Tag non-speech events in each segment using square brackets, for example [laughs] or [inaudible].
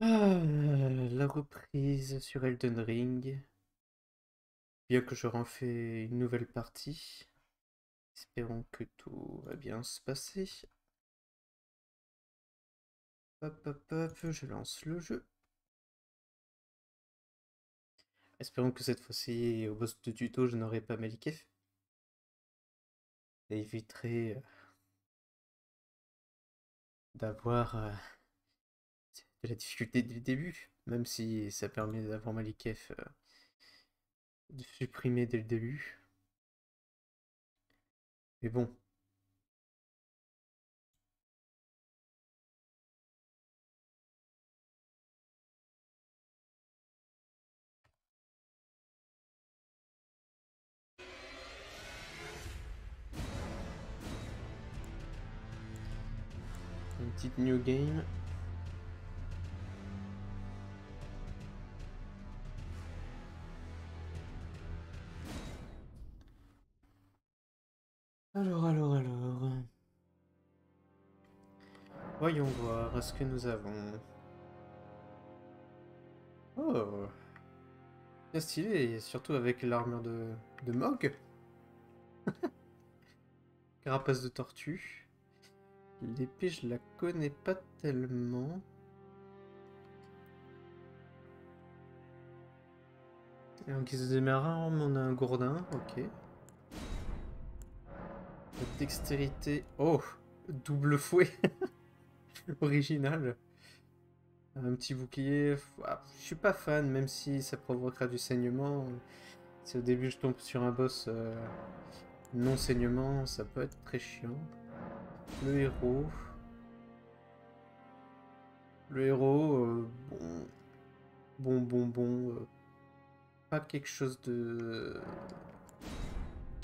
Ah, la reprise sur Elden Ring. Bien que je refais une nouvelle partie. Espérons que tout va bien se passer. Hop hop hop, je lance le jeu. Espérons que cette fois-ci, au boss de tuto, je n'aurai pas Malikef. Ça éviterait euh, d'avoir euh, la difficulté le début, même si ça permet d'avoir Malikef euh, de supprimer dès le début. Mais bon. Une petite new game. Alors, alors, alors. Voyons voir ce que nous avons. Oh Bien stylé, surtout avec l'armure de, de Mog. [laughs] Carapace de tortue. L'épée, je la connais pas tellement. Et en guise de marins, on a un gourdin, ok. Dextérité. Oh Double fouet [laughs] Original. Un petit bouclier. Ah, je suis pas fan, même si ça provoquera du saignement. Si au début je tombe sur un boss euh, non saignement, ça peut être très chiant. Le héros. Le héros, euh, bon. Bon, bon, bon. Euh, pas quelque chose de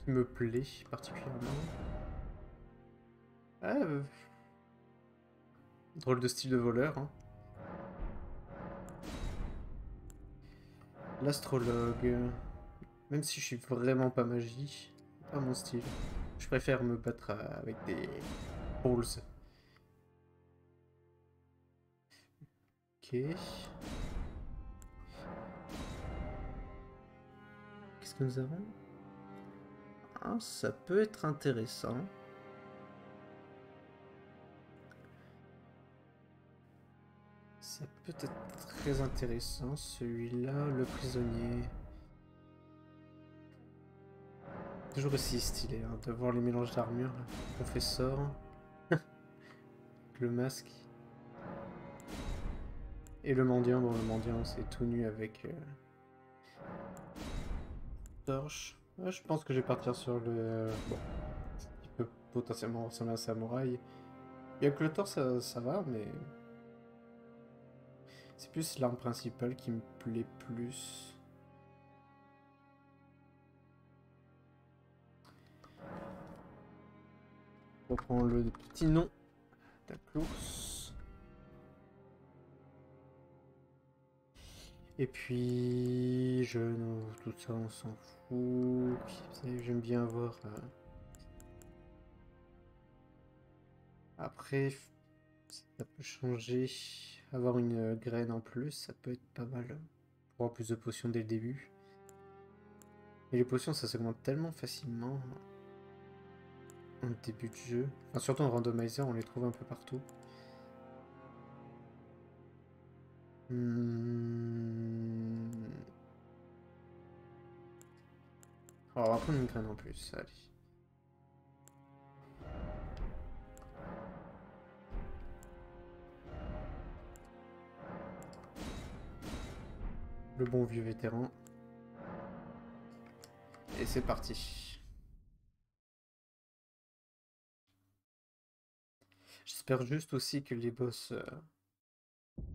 me plaît particulièrement. Ah, euh, Drôle de style de voleur. Hein. L'astrologue. Même si je suis vraiment pas magie, pas mon style. Je préfère me battre avec des balls. Ok. Qu'est-ce que nous avons? Ah, ça peut être intéressant. Ça peut être très intéressant, celui-là, le prisonnier. Toujours aussi stylé hein, de voir les mélanges d'armure. Professeur. [laughs] le masque. Et le mendiant, bon le mendiant c'est tout nu avec euh, torche je pense que je vais partir sur le... Bon, qui peut potentiellement ressembler à un samouraï. a que le torse, ça, va, mais... C'est plus l'arme principale qui me plaît plus. On reprend le petit nom. course. Et puis, je, tout ça, on s'en fout. J'aime bien avoir. Euh, après, ça peut changer. Avoir une graine en plus, ça peut être pas mal. Pour avoir plus de potions dès le début. Mais les potions, ça s'augmente tellement facilement. En début de jeu. Surtout en randomizer, on les trouve un peu partout. Hmm. On va prendre une graine en plus, allez. Le bon vieux vétéran. Et c'est parti. J'espère juste aussi que les boss euh,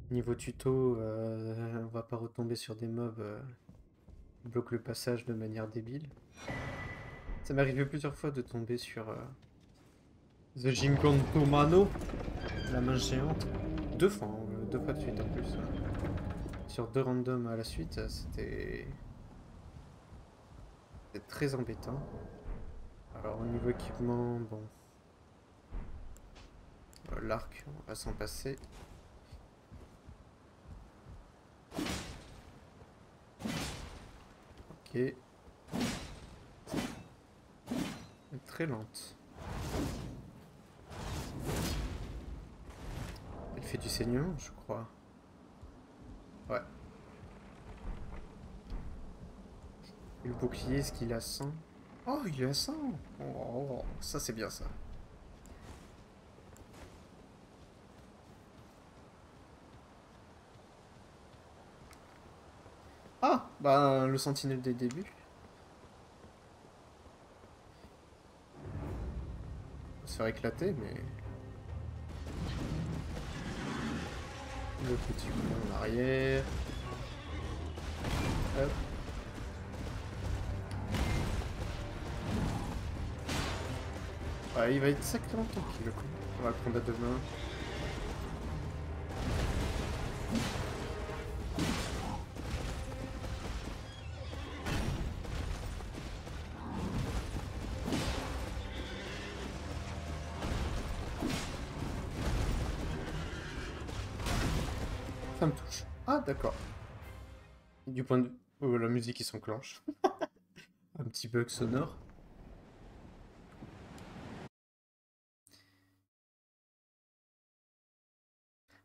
Niveau tuto, euh, on va pas retomber sur des mobs euh, qui bloquent le passage de manière débile. Ça m'est arrivé plusieurs fois de tomber sur euh, The Jinkonto Mano, la main géante. Deux fois, hein, deux fois de suite en plus. Sur deux randoms à la suite, c'était... C'était très embêtant. Alors au niveau équipement, bon... L'arc, on va s'en passer. Elle est très lente. Elle fait du saignement, je crois. Ouais. Et le bouclier, est-ce qu'il a 100 Oh, il a 100 Oh, ça c'est bien ça. Ah Bah, le sentinelle des débuts. On va se faire éclater, mais... Le petit coup en arrière. Hop. Il va être sacrément tranquille, le coup. On va le prendre à deux mains. D'accord. Du point de vue... Oh, la musique, il s'enclenche. [laughs] Un petit bug sonore.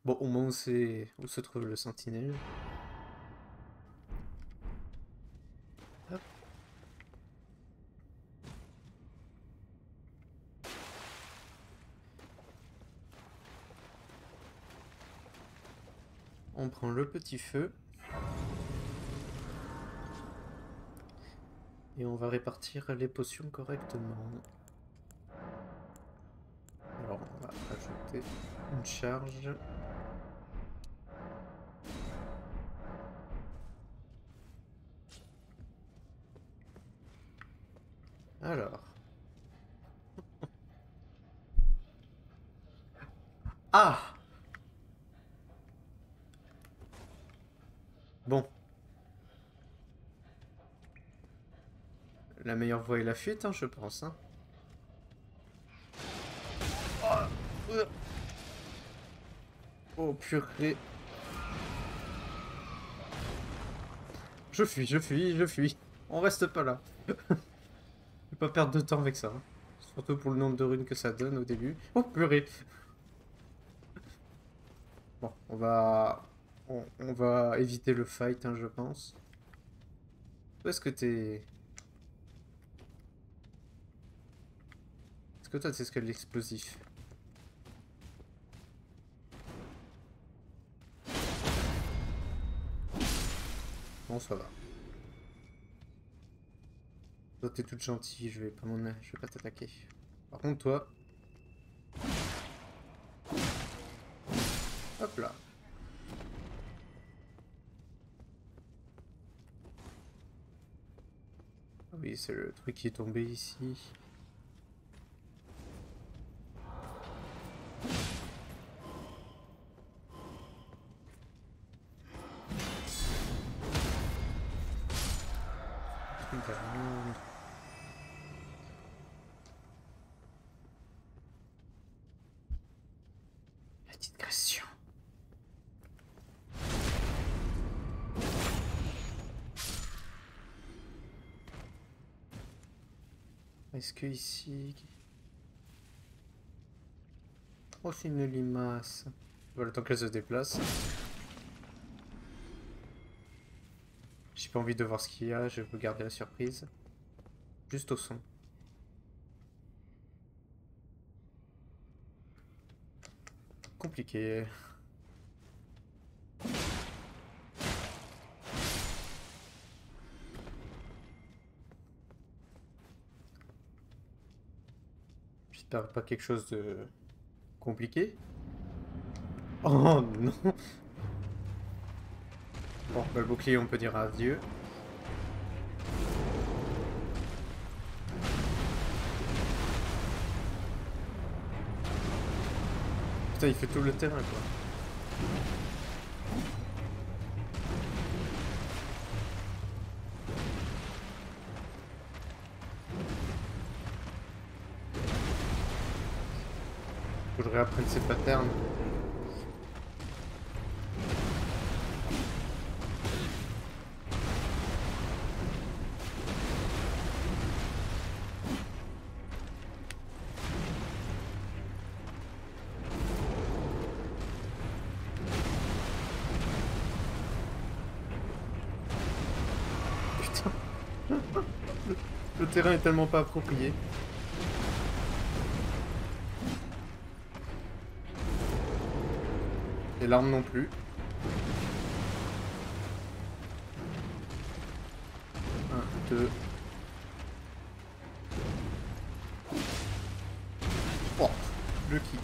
Bon, au moins on sait où se trouve le sentinelle. Hop. On prend le petit feu. Et on va répartir les potions correctement. Alors on va ajouter une charge. Voie la fuite, hein, je pense. Hein. Oh, euh. oh purée. Je fuis, je fuis, je fuis. On reste pas là. [laughs] pas perdre de temps avec ça. hein. Surtout pour le nombre de runes que ça donne au début. Oh purée Bon, on va... On, va éviter le fight, je pense. Où est-ce que t'es... que toi, c'est ce que l'explosif Bon, ça va. Toi, t'es toute gentille, je vais pas m'en... Je vais pas t'attaquer. Par contre, toi... Hop là. Ah oui, c'est le truc qui est tombé ici. Est-ce que ici... Oh, c'est une limace. Voilà, temps qu'elle se déplace. J'ai pas envie de voir ce qu'il y a, je veux garder la surprise. Juste au son. Compliqué. J'espère pas quelque chose de compliqué. Oh non Bon, bah, le bouclier, on peut dire adieu. Putain, il fait tout le terrain, quoi. un de ses patterns. Putain. Le terrain est tellement pas approprié. Et l'arme non plus. Un, deux. Oh, le kill.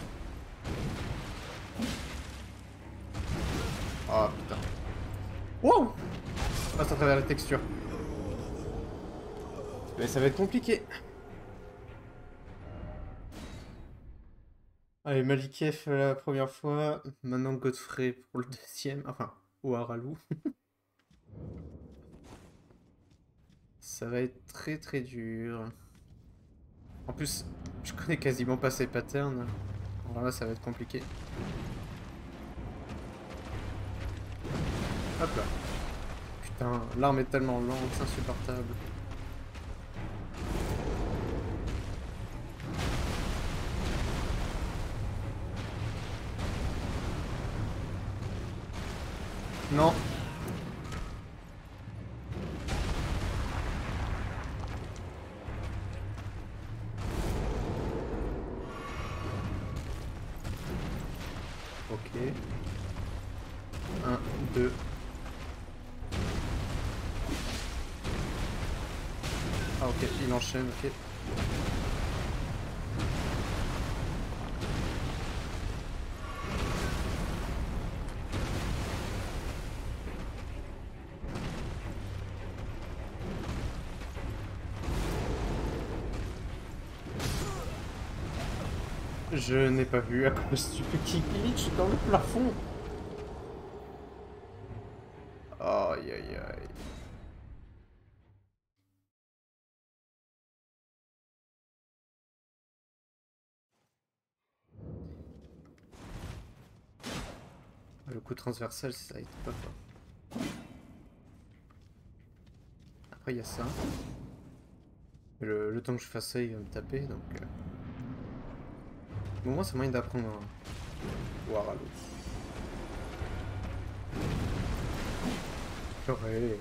Ah putain. Wow passe à travers la texture. Mais ça va être compliqué. Malikev la première fois, maintenant Godfrey pour le deuxième, enfin, ou Haralou. [laughs] ça va être très très dur. En plus, je connais quasiment pas ses patterns. Alors là, ça va être compliqué. Hop là. Putain, l'arme est tellement lente, c'est insupportable. Non. Je n'ai pas vu à cause du petit glitch dans le plafond. Aïe aïe aïe. Le coup transversal, ça aide pas fort. Après, il y a ça. Le, le, temps que je fasse ça, il va me taper, donc... Euh... Au moins, c'est moyen d'apprendre à voir à l'autre. Purée.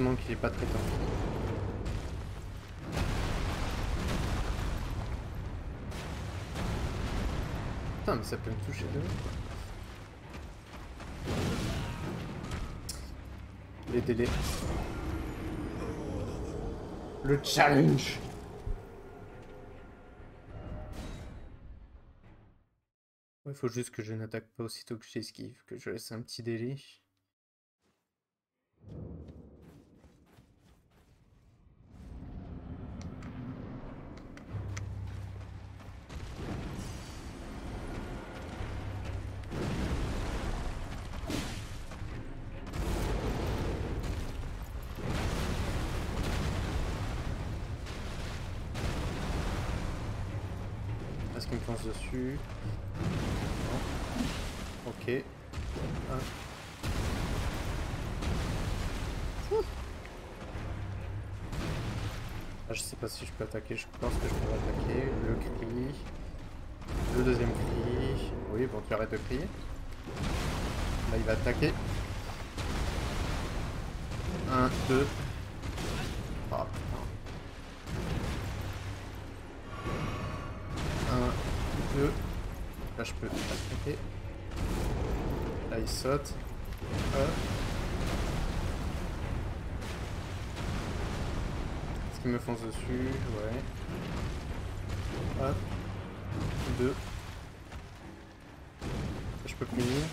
Heureusement qu'il est pas temps. Putain, mais ça peut me toucher de Les délais. Le challenge Il faut juste que je n'attaque pas aussitôt que j'esquive, que je laisse un petit délai. Attaquer, je pense que je peux attaquer. Le cri. Le deuxième cri. Oui, bon, tu arrêtes de crier. Là, il va attaquer. Un, deux. Ah, putain. Un, deux. Là, je peux attaquer. Là, il saute. Hop. Qu'il me fonce dessus Ouais. Hop. Deux. Je peux punir.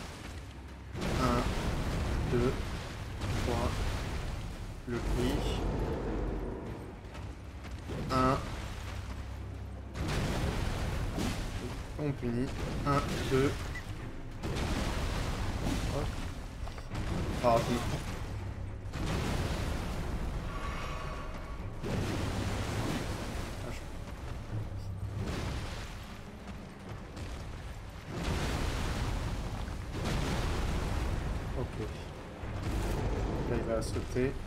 Va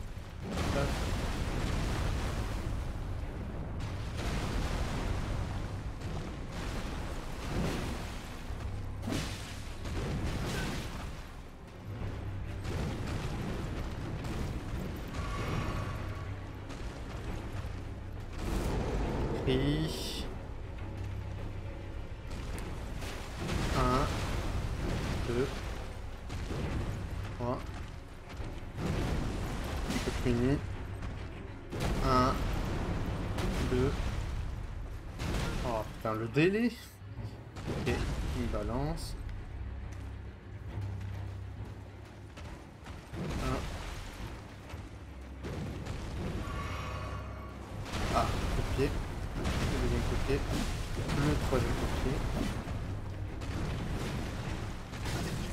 le délai. Ok, il balance. 1. Ah, de pied. Le deuxième pied. Le troisième pied.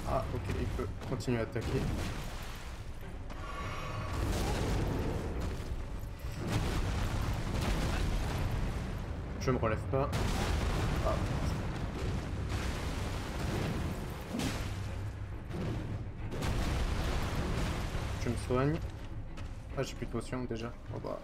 Ah, ok, il peut continuer à attaquer. Je me relève pas. Ah, j'ai plus de potion déjà. Oh bah.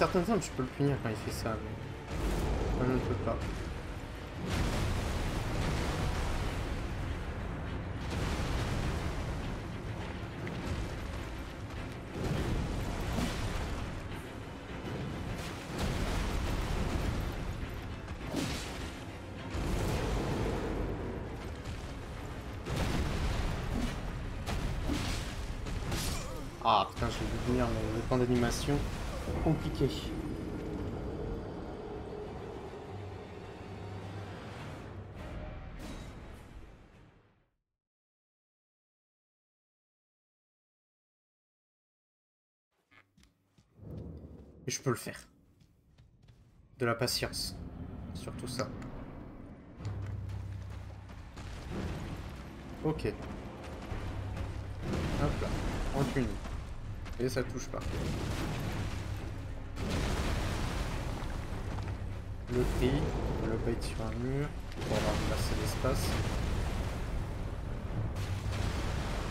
Avec certaines armes, je peux le punir quand il fait ça, mais... Je ne peux pas. Ah putain, j'ai vu venir le, le temps d'animation. Compliqué. Je peux le faire. De la patience. Surtout ça. Ok. Hop là. Et ça touche pas. Le cri, le bait sur un mur pour avoir placé l'espace.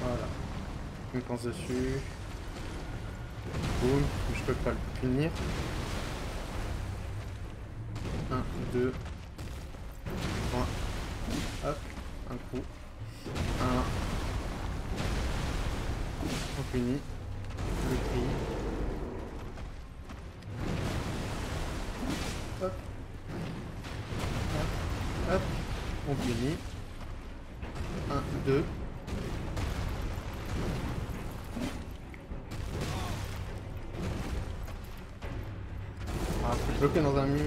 Voilà. Une pense dessus. Boum, je peux pas le punir. 1, 2, 3. Hop, un coup. 1. On punit. Dans un mur.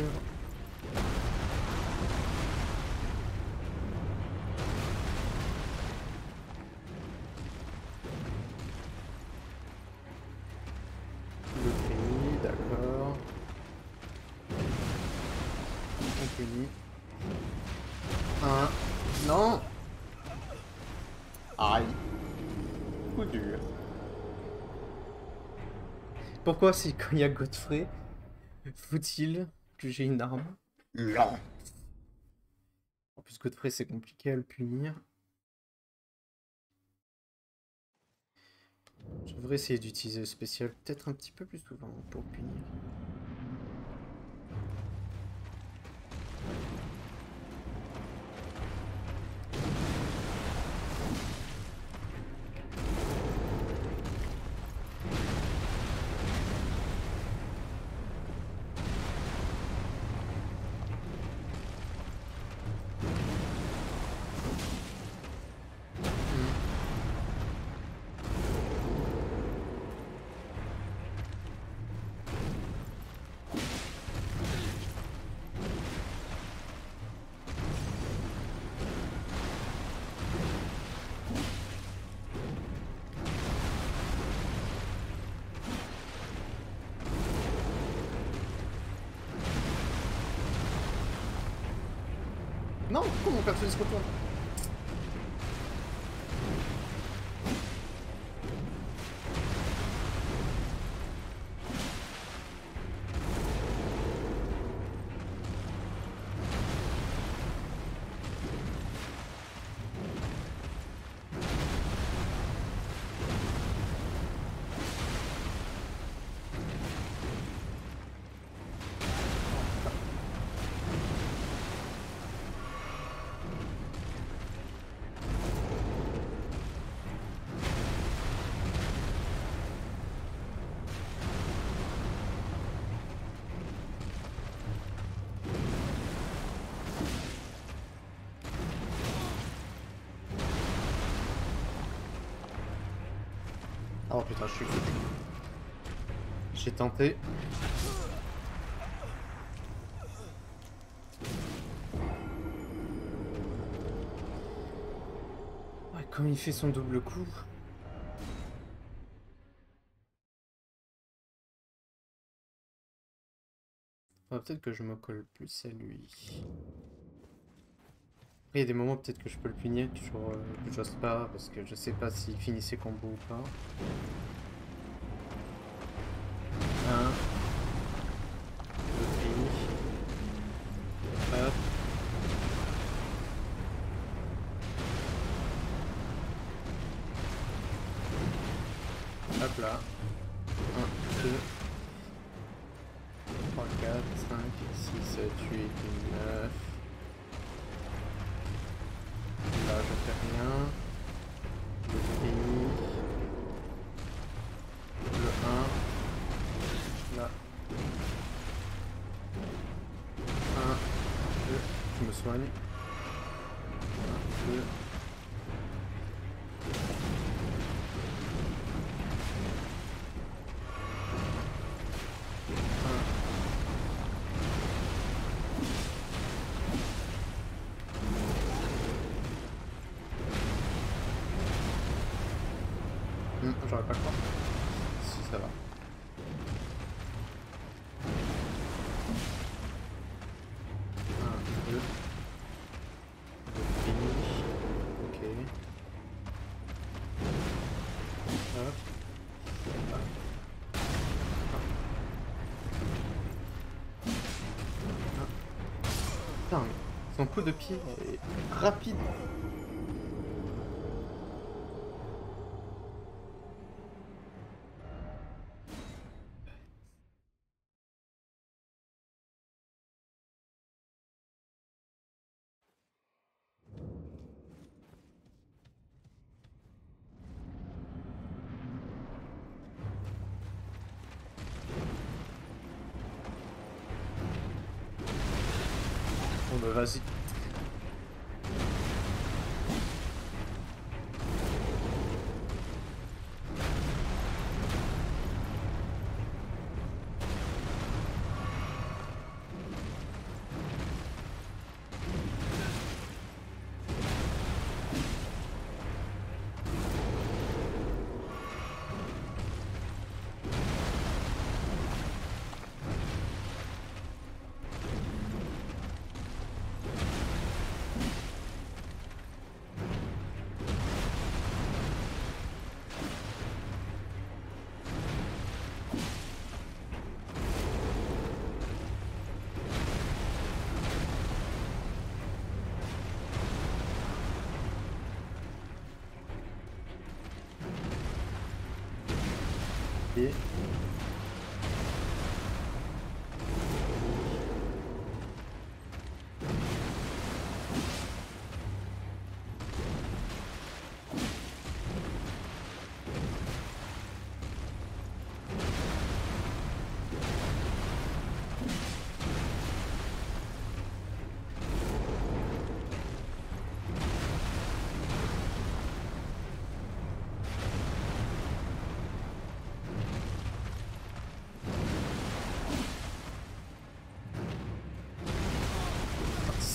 Le d'accord. Un. Non Aïe. Coup dur. Pourquoi c'est quand il y a Godfrey? Faut-il que j'ai une arme? Non. En plus Godfrey c'est compliqué à le punir. Je devrais essayer d'utiliser le spécial peut-être un petit peu plus souvent pour le punir. Non, pourquoi mon personnage se Ouais, comme il fait son double coup. peut-être que je me colle plus à lui. Après, il y a des moments peut-être que je peux le punir, toujours euh, j'ose pas, parce que je sais pas s'il finit ses combos ou pas. De pied est rapide.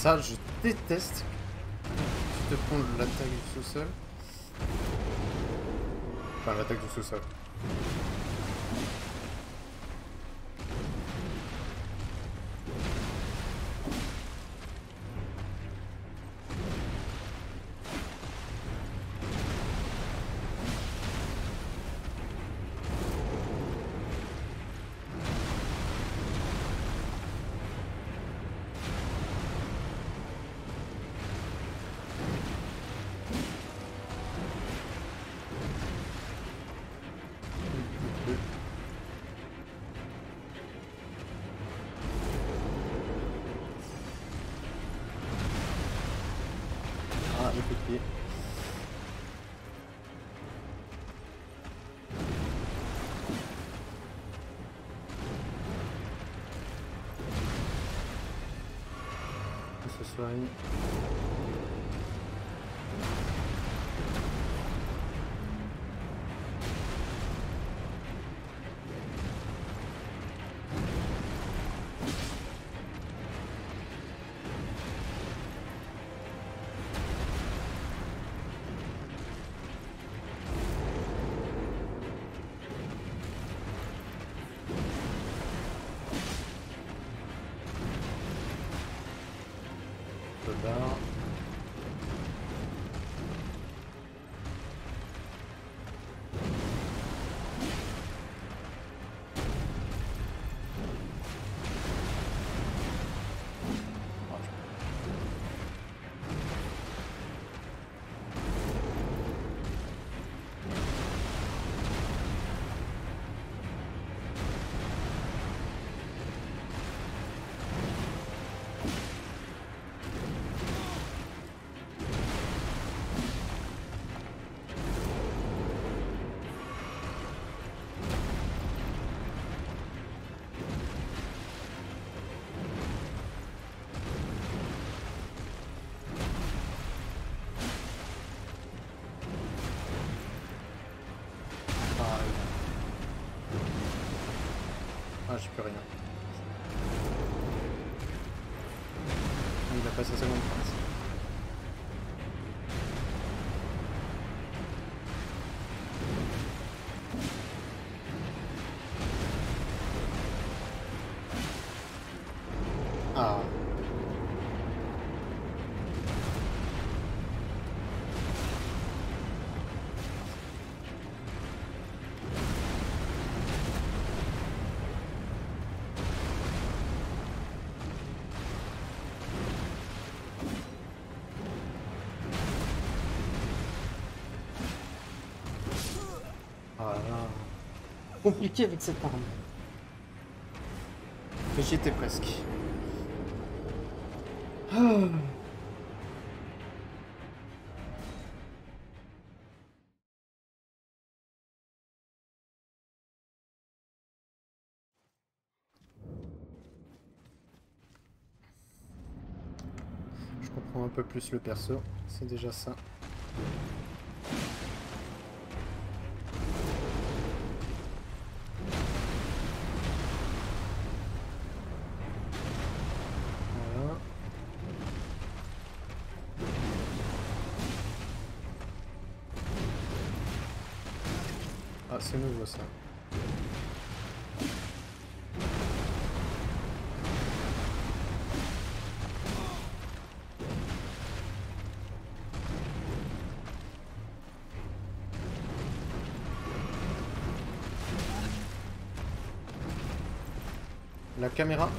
Ça, je déteste. Tu te prends l'attaque du sous-sol. Enfin, l'attaque du sous-sol. On rien. Il a passé sa seconde Compliqué avec cette arme. Mais J'y étais presque. Je comprends un peu plus le perso, c'est déjà ça. Ah, c'est nouveau ça. La caméra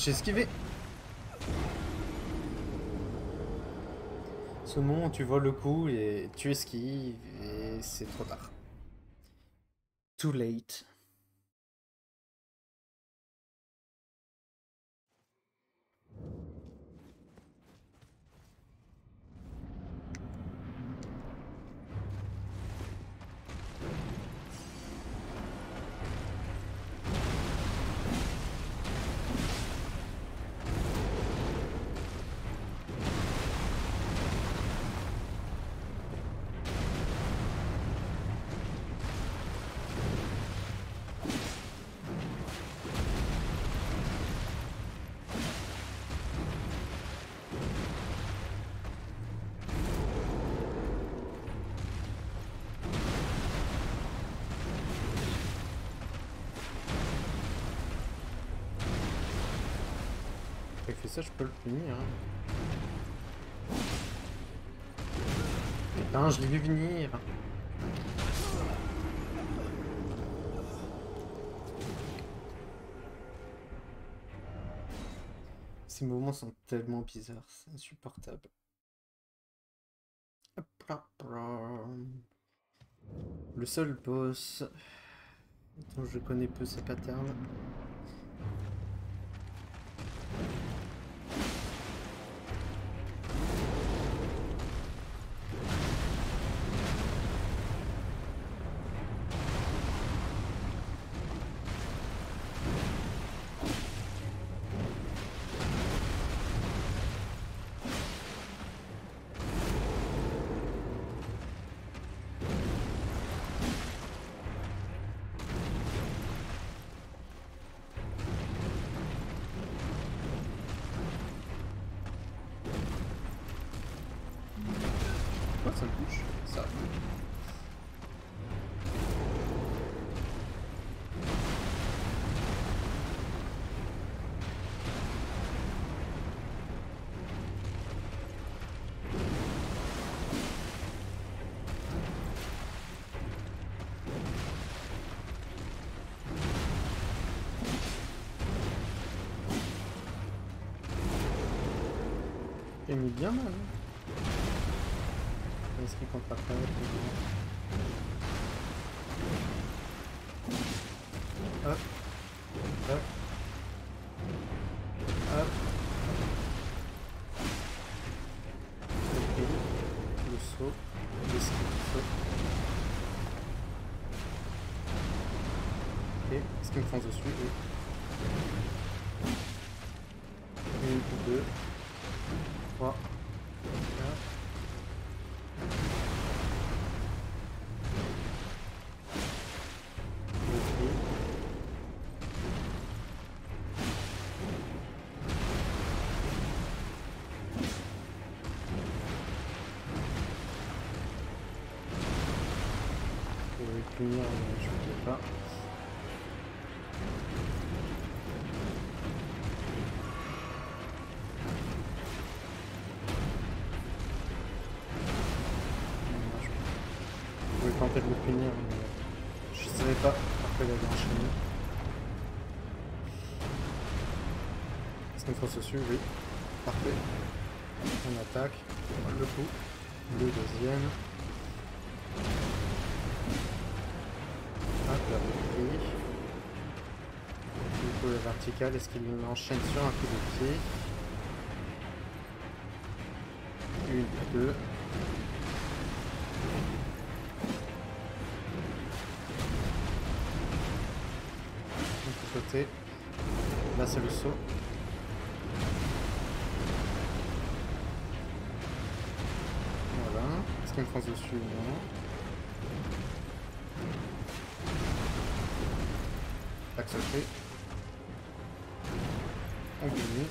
j'ai esquivé. Ce moment tu vois le coup et tu esquives et c'est trop tard. Too late. ça, je peux le finir. Hein. Putain, je l'ai vu venir. Ces mouvements sont tellement bizarres, c'est insupportable. Le seul boss dont je connais peu ses patterns. J'ai mis Tenter de le punir, mais je savais pas après il avait enchaîné. Est-ce qu'on fonce dessus Oui. Parfait. On attaque. Le coup. Le deuxième. Hop, la. Du coup, le vertical, est-ce qu'il enchaîne sur un coup de pied? Une, deux. Là, c'est le saut. Voilà. Est-ce qu'il me fonce dessus Non. Tac. On continue.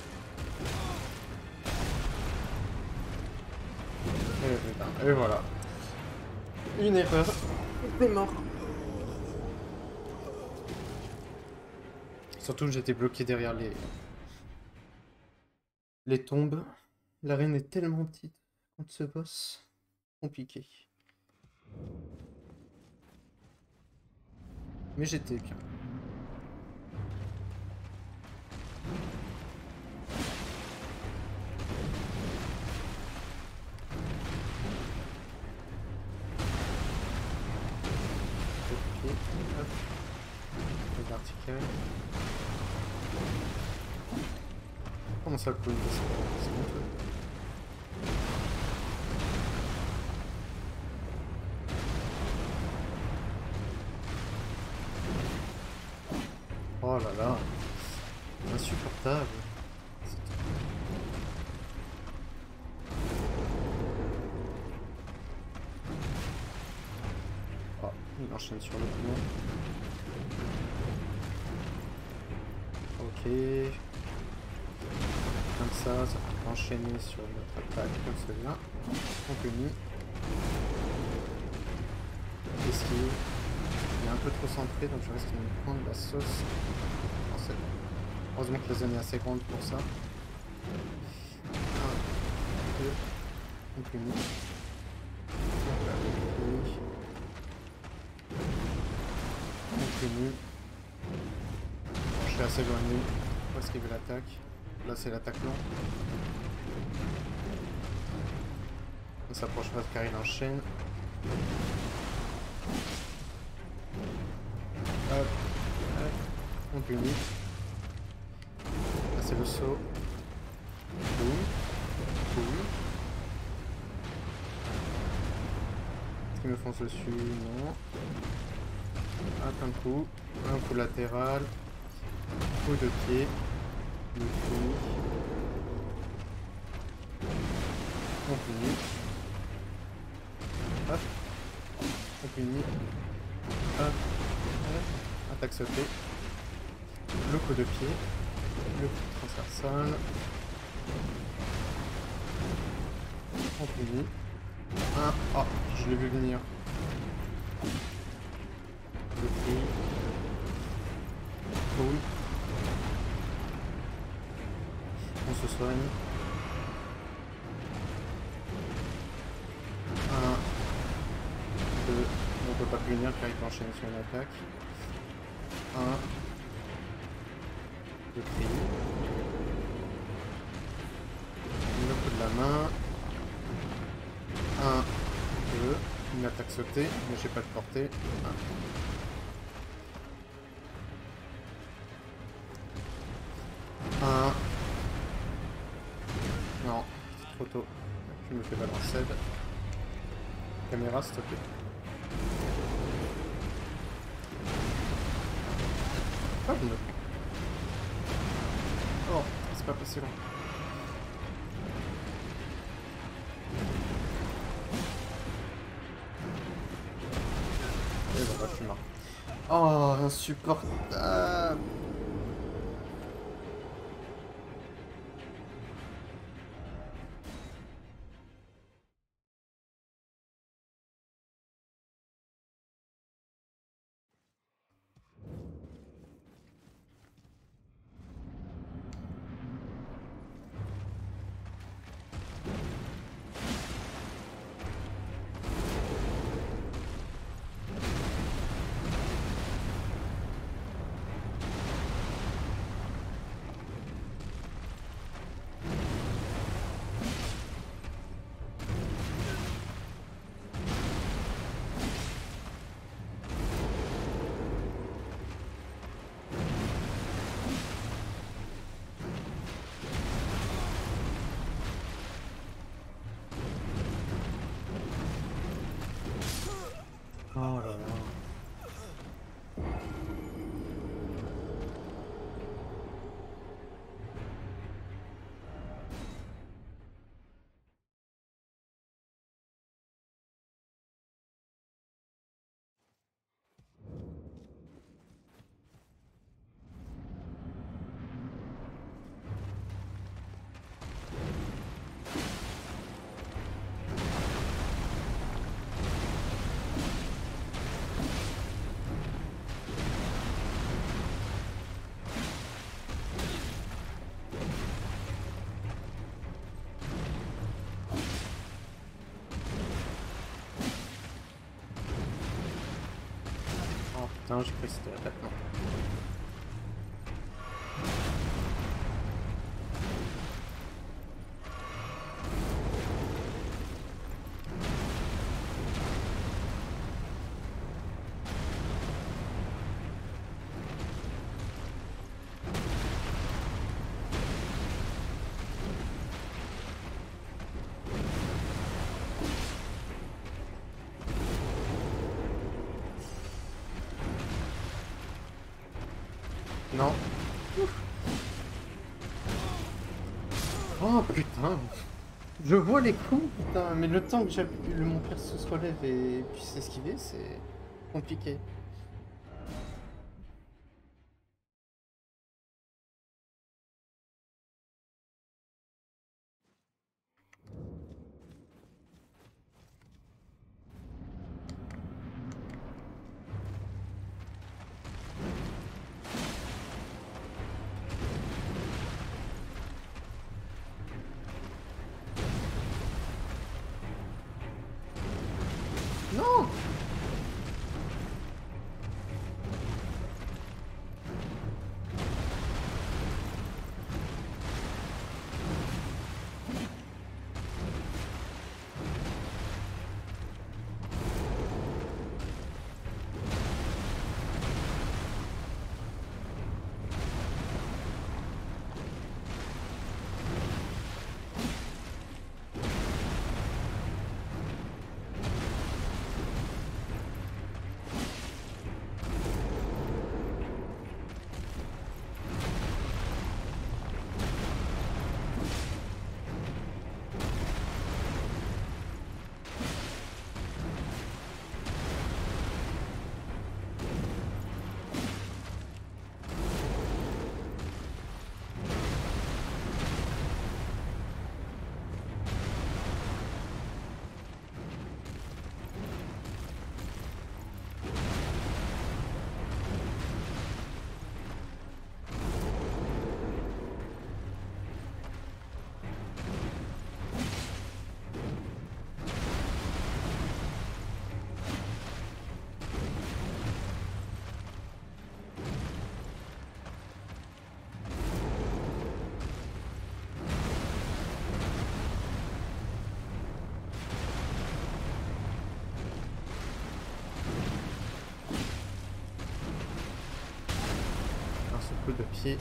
Et, et voilà. Une erreur. C'est mort. Surtout j'étais bloqué derrière les... Les tombes. L'arène est tellement petite contre ce boss. Compliqué. Mais j'étais bien. Ok, hop. Comment ça coule C'est honteux. Oh là là. Insupportable. Oh, il enchaîne sur le pont. Ok. Comme ça, ça peut enchaîner sur notre attaque comme celui-là. On punit. Esquive. Il est un peu trop centré, donc je risque de me prendre la sauce. Heureusement que la zone est assez grande pour ça. 1, 2, on punit. On punit. Je suis assez éloigné pour esquiver l'attaque. Là c'est l'attaque long. On s'approchera car il enchaîne. Hop, hop, on punit. Là c'est le saut. Boum, boum. Est-ce qu'il me fonce dessus Non. Hop, un coup. Un coup latéral. Coup de pied. Le coup. On punit. Hop. On punit. Hop. Hop. Attaque sautée. Le coup de pied. Le coup transversal. On punit. Un. Oh, je l'ai vu venir. Il peut enchaîner une attaque. Un. Le cri. Le coup de la main. Un. Deux. Une attaque sautée, mais j'ai pas de portée. Un. Un. Non, c'est trop tôt. Je me fais balancer. Caméra, s'il. Oh, c'est pas je suis mort. Oh, insupportable Oh putain, j'ai cru que c'était l'attaque. Non. Je vois les coups, putain, mais le temps que mon perso se relève et puisse esquiver, c'est compliqué. De pied.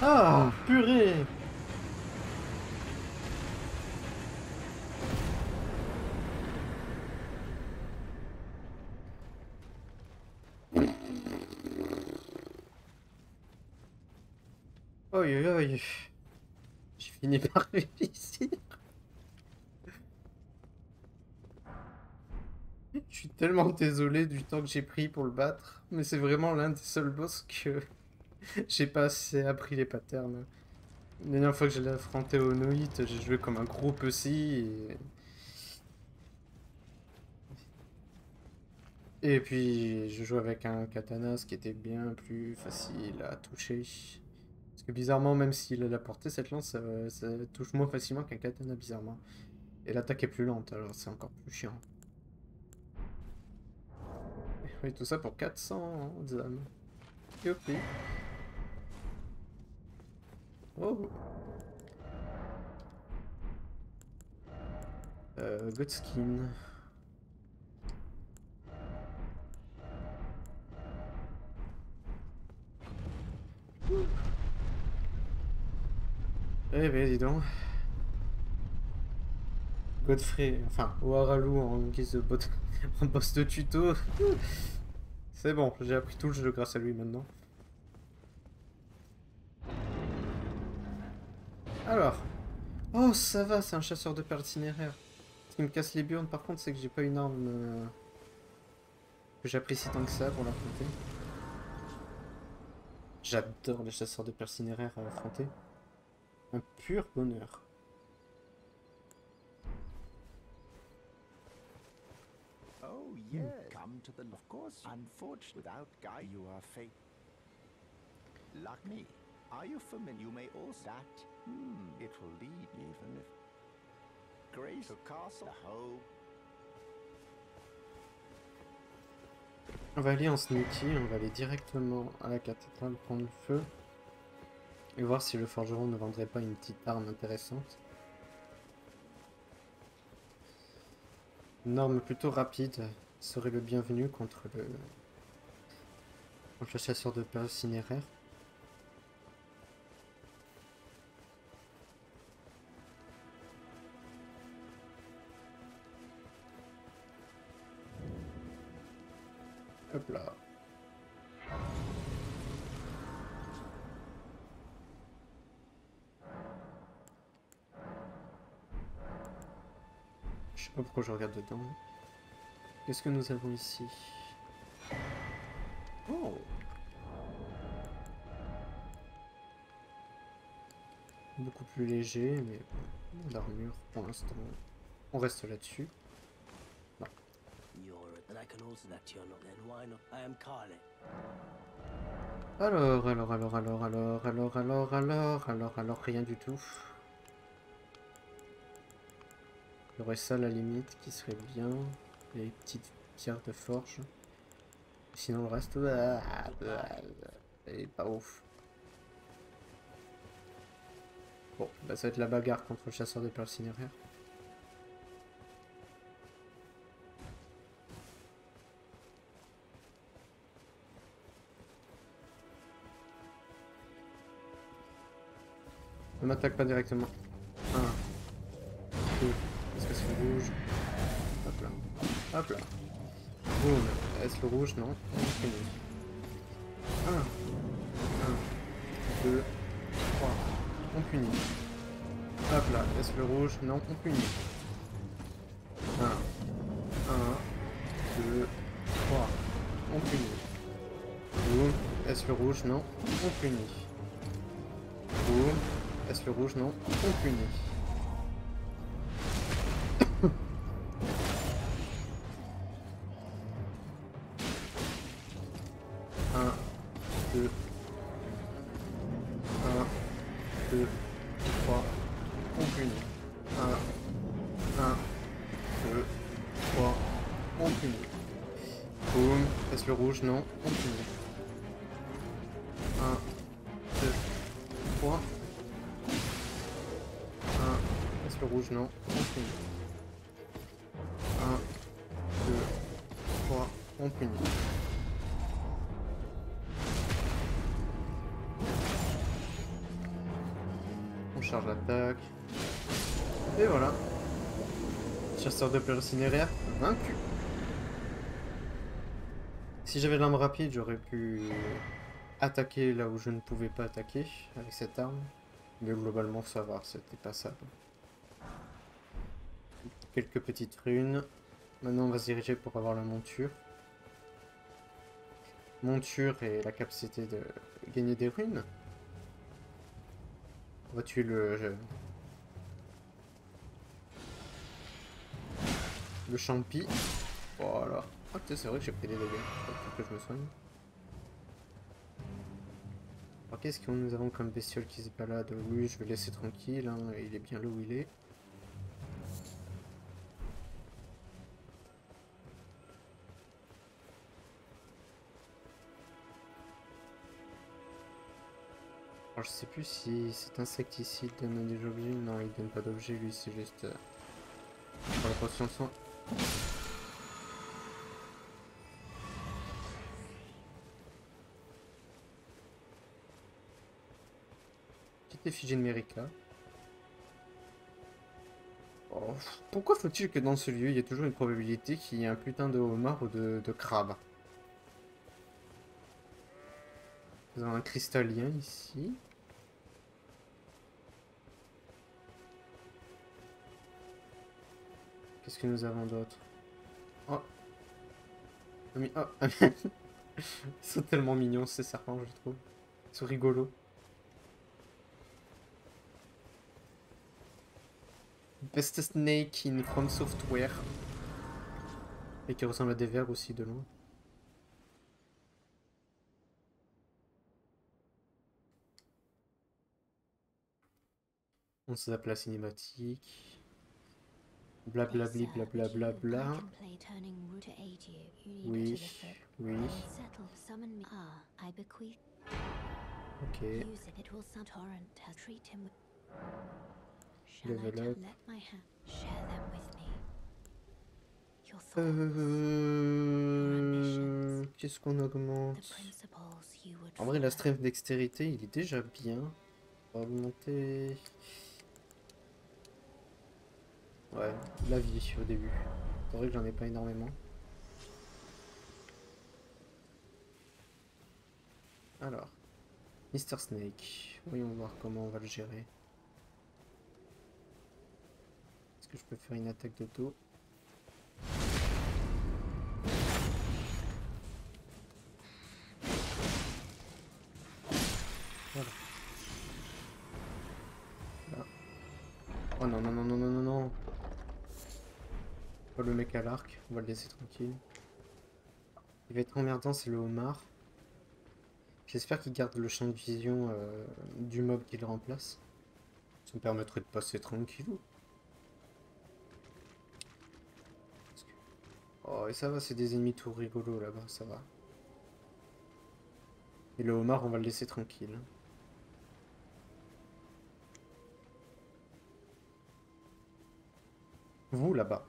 Ah, purée Oi, oi. J'ai fini [laughs] par réussir. Je suis tellement désolé du temps que j'ai pris pour le battre, mais c'est vraiment l'un des seuls boss que [laughs] j'ai pas assez appris les patterns. La dernière fois que je l'ai affronté au Noit, j'ai joué comme un gros pussy et... Et puis je jouais avec un katana, ce qui était bien plus facile à toucher. Parce que bizarrement, même s'il a la portée, cette lance, ça, touche moins facilement qu'un katana, bizarrement. Et l'attaque est plus lente, alors c'est encore plus chiant. Et tout ça pour 400 âmes. Youpi. Oh. Euh, good skin. Eh ben, dis donc. Godfrey, enfin, Oaralu en guise de bot, [laughs] en boss de tuto. C'est bon, j'ai appris tout le jeu grâce à lui maintenant. Alors. Oh, ça va, c'est un chasseur de perles cinéraires. Ce qui me casse les burnes, par contre, c'est que j'ai pas une arme euh, que j'apprécie tant que ça pour l'affronter. J'adore les chasseurs de perles cinéraires à affronter. Un pur bonheur. Oh, yeah. Come to the... Of course. Unfortunately, without Guy, you are fate. Like me. Are you familiar? You may also... That, hmm, it will lead even if... Grace to castle, the hope. On va aller en sneaky, on va aller directement à la cathédrale prendre le feu. Et voir si le forgeron ne vendrait pas une petite arme intéressante. Une arme plutôt rapide serait le bienvenu contre le, contre le chasseur de perles cinéraires. Je regarde dedans. Qu'est-ce que nous avons ici Oh Beaucoup plus léger, mais l'armure pour l'instant, on reste là-dessus. Alors, alors, alors, alors, alors, alors, alors, alors, alors, alors, rien du tout. Il y aurait ça à la limite qui serait bien. Les petites pierres de forge. Sinon le reste, bah, bah, est pas ouf. Bon, bah ça va être la bagarre contre le chasseur de perles cinéraires. Ne m'attaque pas directement. Là. Hop là. Boum. Est-ce le rouge Non. Ok. 1, 1, 2, 3. On punit. Hop là. Est-ce le rouge Non. On punit. 1, 1, 2, 3. On punit. Boum. Est-ce le rouge Non. On punit. Boum. Est-ce le rouge Non. On punit. rouge, non. Continue. 1, 2, 3. 1, passe le rouge, non. Continue. 1, 2, 3, on punit. On charge l'attaque. Et voilà. Chasseur de péricinéraire vaincu. Si j'avais l'arme rapide, j'aurais pu attaquer là où je ne pouvais pas attaquer avec cette arme. Mais globalement, ça va, c'était passable. Quelques petites runes. Maintenant, on va se diriger pour avoir la monture. Monture et la capacité de gagner des runes. On va tuer le... Le champi. Voilà. Ah putain, c'est vrai que j'ai pris des dégâts. Faut que je me soigne. Alors qu'est-ce que nous avons comme bestiole qui se balade? Lui, je vais laisser tranquille. hein, Il est bien là où il est. Alors je sais plus si cet insecticide donne des objets. Non, il donne pas d'objet, lui, c'est juste euh, pour la potion de soin. Petite effigie de Mérica. pourquoi faut-il que dans ce lieu, il y ait toujours une probabilité qu'il y ait un putain de homard ou de, crabe? Nous avons un cristallien ici. Qu'est-ce que nous avons d'autre? Oh oh, [laughs] Ils sont tellement mignons ces serpents, je trouve. Ils sont rigolos. Best Snake in From Software. Et qui ressemble à des vers aussi de loin. On zappe la cinématique. Blablabli blablabla bla. Oui, oui, Ah, I bequeath. ok. Level Euh... Qu'est-ce qu'on augmente. En vrai, la strength dextérité, il est déjà bien. On va augmenter... Ouais, la vie au début. C'est vrai que j'en ai pas énormément. Alors, Mr. Snake. Voyons voir comment on va le gérer. Est-ce que je peux faire une attaque de dos Voilà. Là. Oh non, non, non, non, non, non, non. Pas le mec à l'arc, on va le laisser tranquille. Il va être emmerdant, c'est le homard. J'espère qu'il garde le champ de vision euh, du mob qui le remplace. Ça me permettrait de passer tranquillou. Oh, et ça va, c'est des ennemis tout rigolos là-bas, ça va. Et le homard, on va le laisser tranquille. Vous là-bas.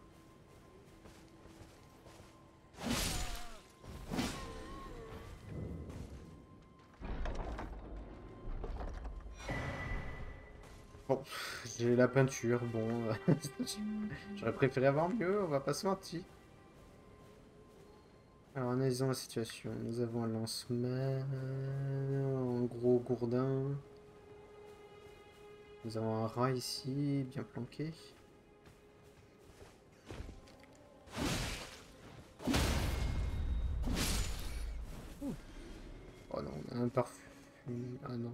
Bon, j'ai la peinture, bon. [laughs] J'aurais préféré avoir mieux, on va pas se mentir. Alors, analysons la situation. Nous avons un lancement, un gros gourdin. Nous avons un rat ici, bien planqué. Oh non, un parfum. Ah non.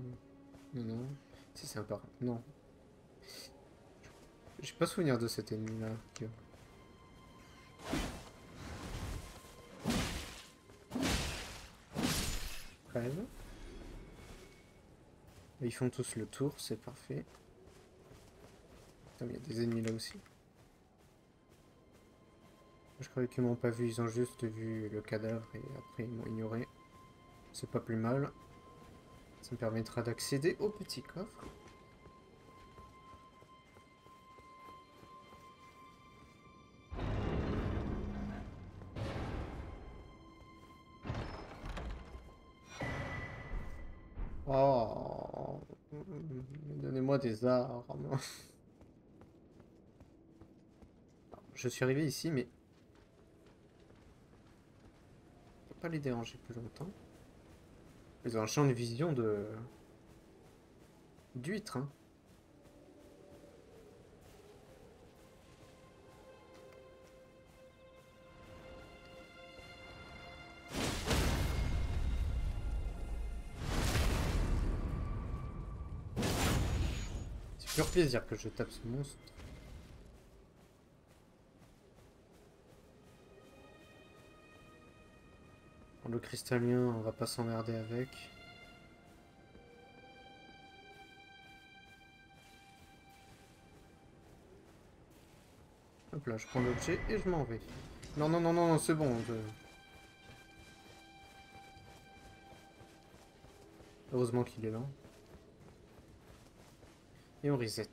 Non, non. Si c'est un parfum. Non. J'ai pas souvenir de cet ennemi là. Ils font tous le tour, c'est parfait. Il y a des ennemis là aussi. Je croyais qu'ils m'ont pas vu, ils ont juste vu le cadavre et après ils m'ont ignoré. C'est pas plus mal. Ça me permettra d'accéder au petit coffre. [laughs] Je suis arrivé ici, mais je peux pas les déranger plus longtemps. Ils ont un champ de vision de d'huîtres. Hein. Plaisir que je tape ce monstre. Le cristallien, on va pas s'emmerder avec. Hop là, je prends l'objet et je m'en vais. Non, non, non, non, non c'est bon. je- Heureusement qu'il est là. Et on reset.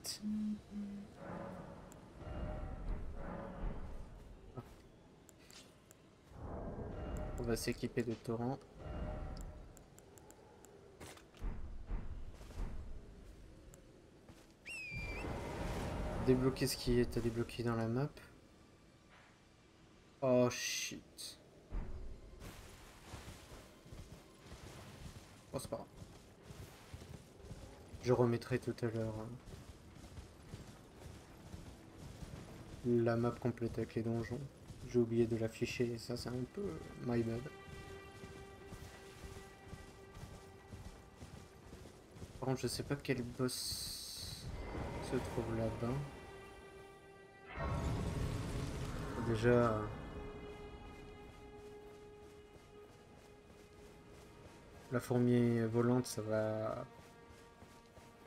On va s'équiper de torrent. Débloquer ce qui est à débloquer dans la map. Oh shit. Oh c'est pas. Je remettrai tout à l'heure hein, la map complète avec les donjons. J'ai oublié de l'afficher, ça c'est un peu my bad. Par contre, je sais pas quel boss se trouve là-bas. Déjà... La fourmi volante, ça va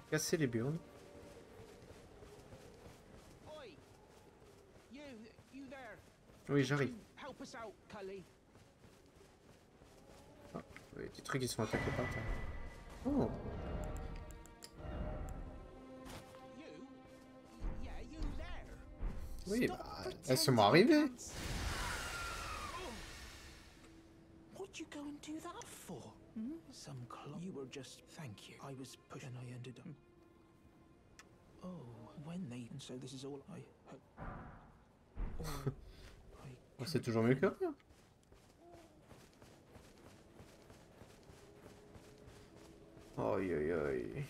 casser les burnes. Oui, j'arrive. Ah, il y a des trucs qui se font attaquer par terre. Oh, oui, bah, you arriver. can't- What'd you go and do that for? Hmm? Some clock. You were just. Thank you. I was pushed And i ended up. Oh, when they. And so this is all I. [laughs] I. Oh, c'est toujours mieux que rien. Aïe aïe aïe.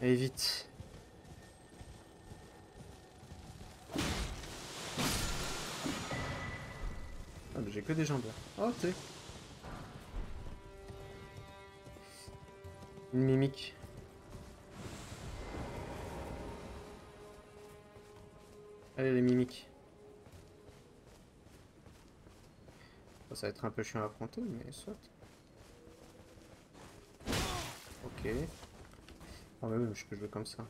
Allez vite. Ah mais j'ai que des jambes là. Oh t'es. Une mimique. Allez les mimiques. Ça va être un peu chiant à affronter, mais soit. Ok. Ah ouais, même je peux jouer comme ça.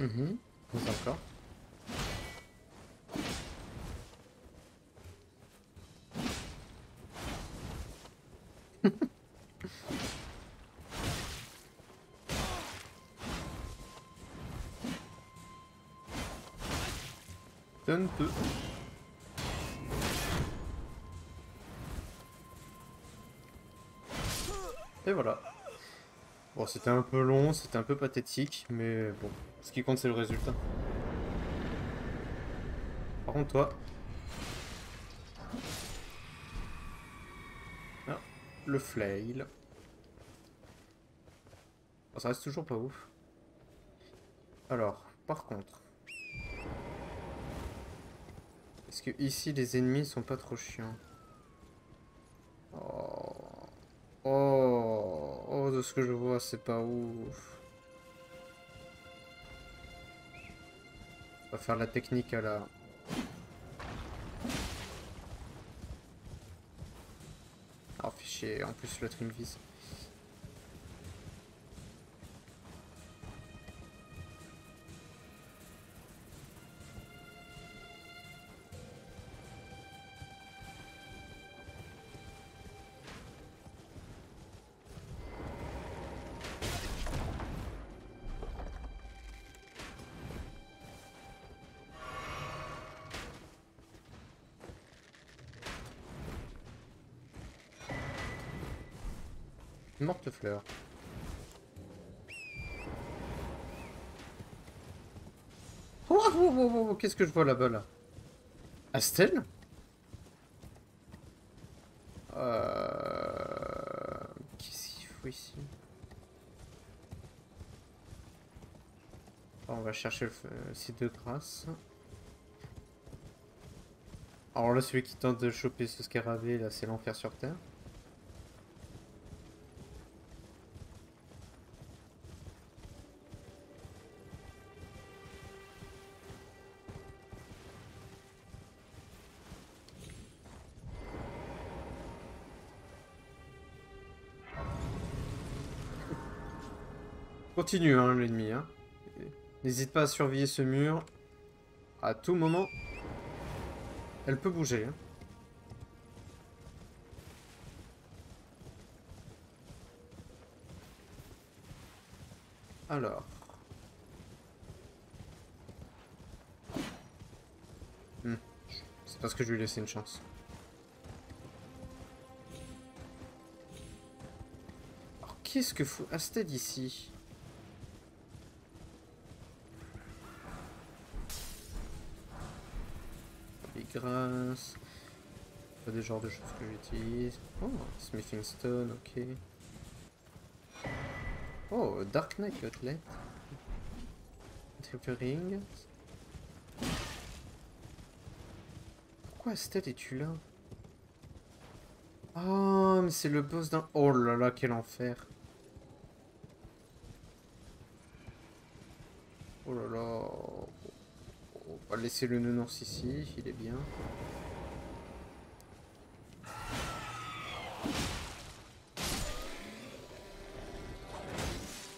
Mhm. D'accord. [laughs] Et voilà. Bon, c'était un peu long, c'était un peu pathétique, mais bon, ce qui compte c'est le résultat. Par contre, toi. Ah, le flail. Oh, ça reste toujours pas ouf. Alors, par contre. Est-ce que ici les ennemis sont pas trop chiants? Oh. Oh, oh, de ce que je vois, c'est pas ouf. Faire la technique à la... Ah, fichier, en plus l'autre il me vise. Oh, oh, oh, qu'est-ce que je vois là-bas là? Astel? Euh... Qu'est-ce qu'il faut ici? On va chercher le euh, site de grâce. Alors là, celui qui tente de choper ce scarabée, là, c'est l'enfer sur Terre. Continue, hein, l'ennemi. Hein. N'hésite pas à surveiller ce mur. À tout moment, elle peut bouger. Hein. Alors. Hmm. C'est parce que je lui ai laissé une chance. Alors, qu'est-ce que fout Asted ici? Des genres de choses que j'utilise. Oh, Smithing Stone, ok. Oh, Dark Knight Gauntlet. Trippering. Pourquoi Stead es-tu là? Oh, mais c'est le boss d'un... Oh là là, quel enfer. Oh là là. On va laisser le nounours ici, il est bien.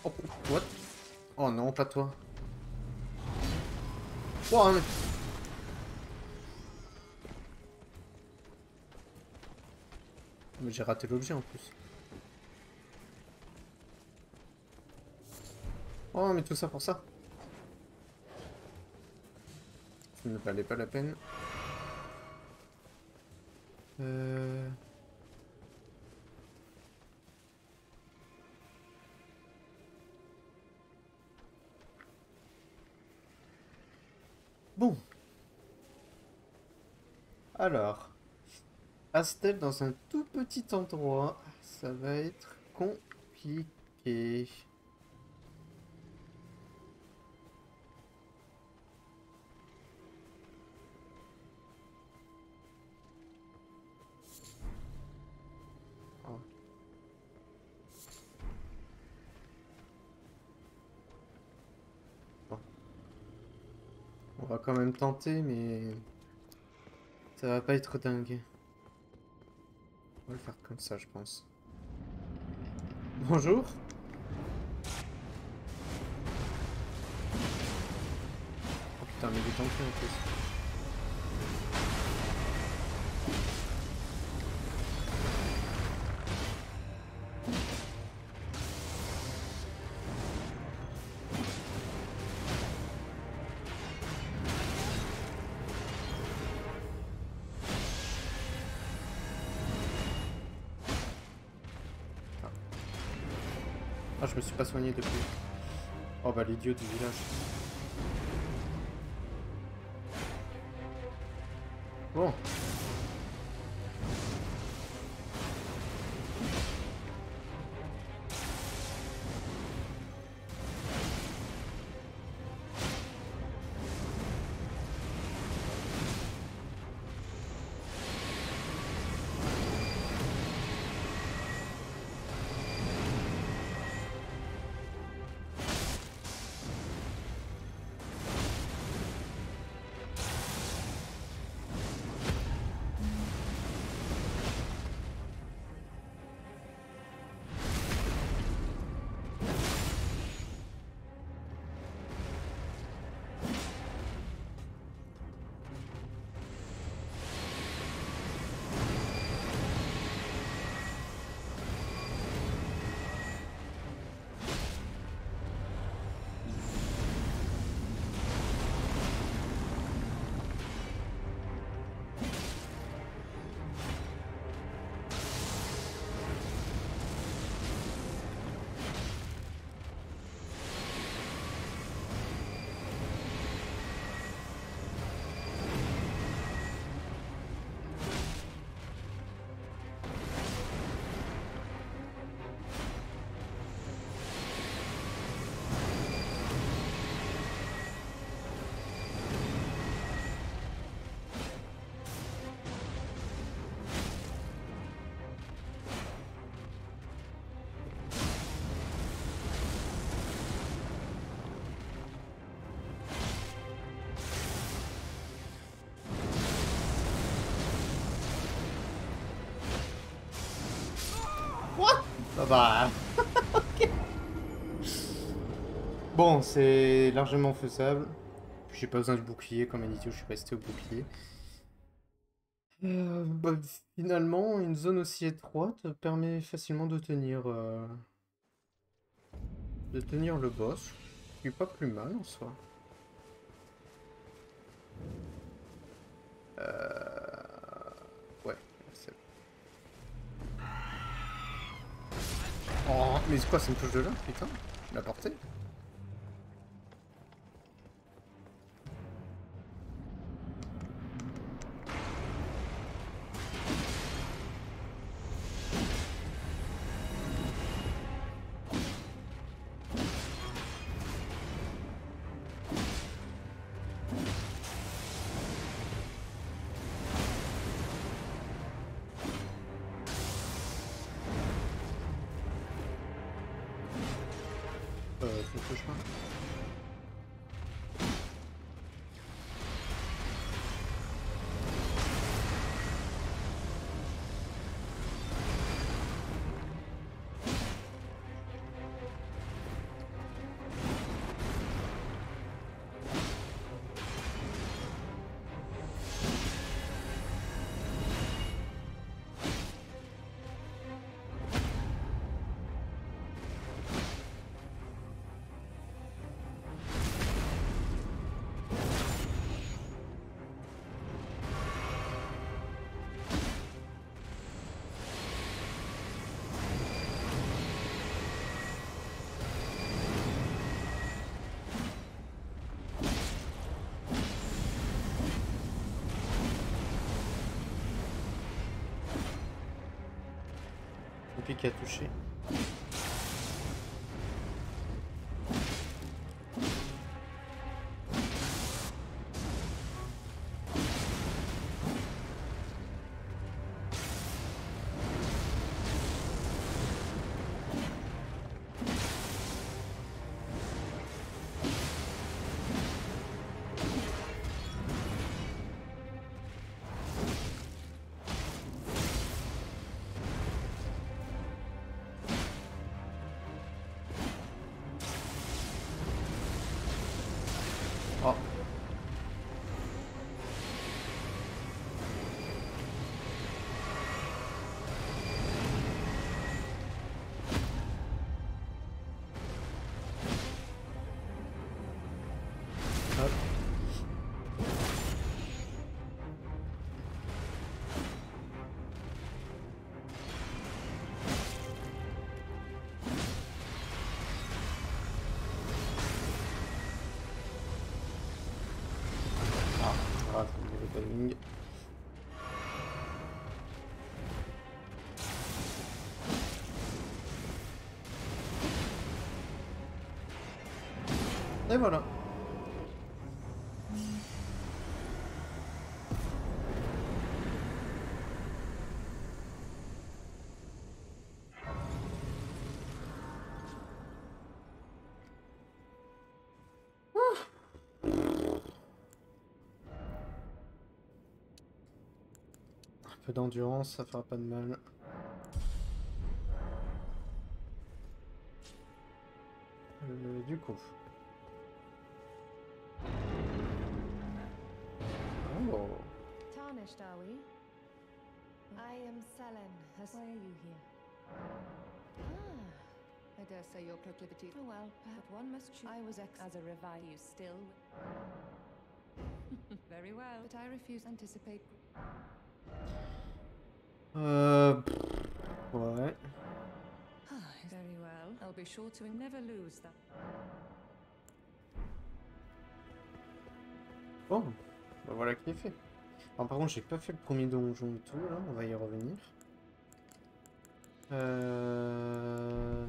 Oh, what? Oh non, pas toi. Oh, mais... mais j'ai raté l'objet en plus. Oh, mais tout ça pour ça. Ça ne valait pas la peine. Euh... Bon. Alors. Astel dans un tout petit endroit. Ça va être compliqué. Même tenter, mais ça va pas être dingue. On va le faire comme ça, je pense. Bonjour. Oh putain, mais il est en plus. Soigné depuis. Oh bah l'idiot du village. Bon. [laughs] Bon, c'est largement faisable. J'ai pas besoin du bouclier, comme Anitio, je suis resté au bouclier. Euh, bah, finalement, une zone aussi étroite permet facilement de tenir... euh, de tenir le boss. Ce qui est pas plus mal en soi. Euh... Ouais, c'est... Oh, mais c'est quoi, c'est une touche de là, putain Je l'ai porté Compliqué à toucher. Et voilà. Peu d'endurance, ça fera pas de mal. Euh, du coup. Tarnished, are we? I am Selen. Why are you here? Ah, I dare say your proclivity. Oh well, perhaps one must choose. I was ex as a revive. You still. [laughs] Very well, but I refuse to anticipate. Pff, Ouais. Ah, very well. I'll be sure to never lose that. Bon, bah voilà qui est fait. Alors, par contre, j'ai pas fait le premier donjon du tout, là, on va y revenir. Euh...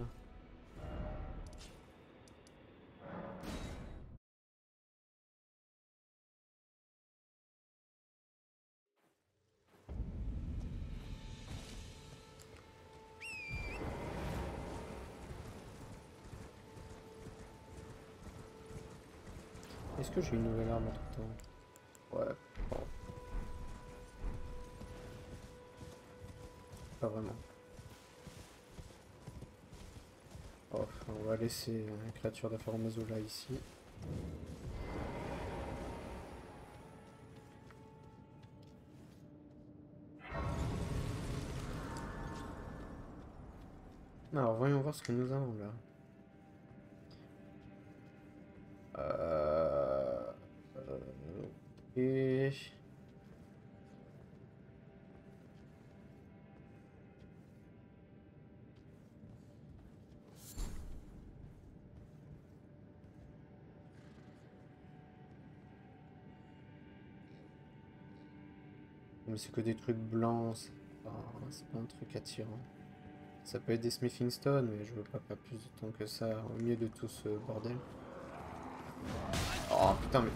Est-ce que j'ai une nouvelle arme entre temps? Ouais. Vraiment. On va laisser la créature de la là ici. Alors, voyons voir ce que nous avons là. Mais c'est que des trucs blancs, c'est pas, pas un truc attirant. Ça peut être des smithing stones, mais je veux pas pas plus de temps que ça au milieu de tout ce bordel. Oh putain, mais...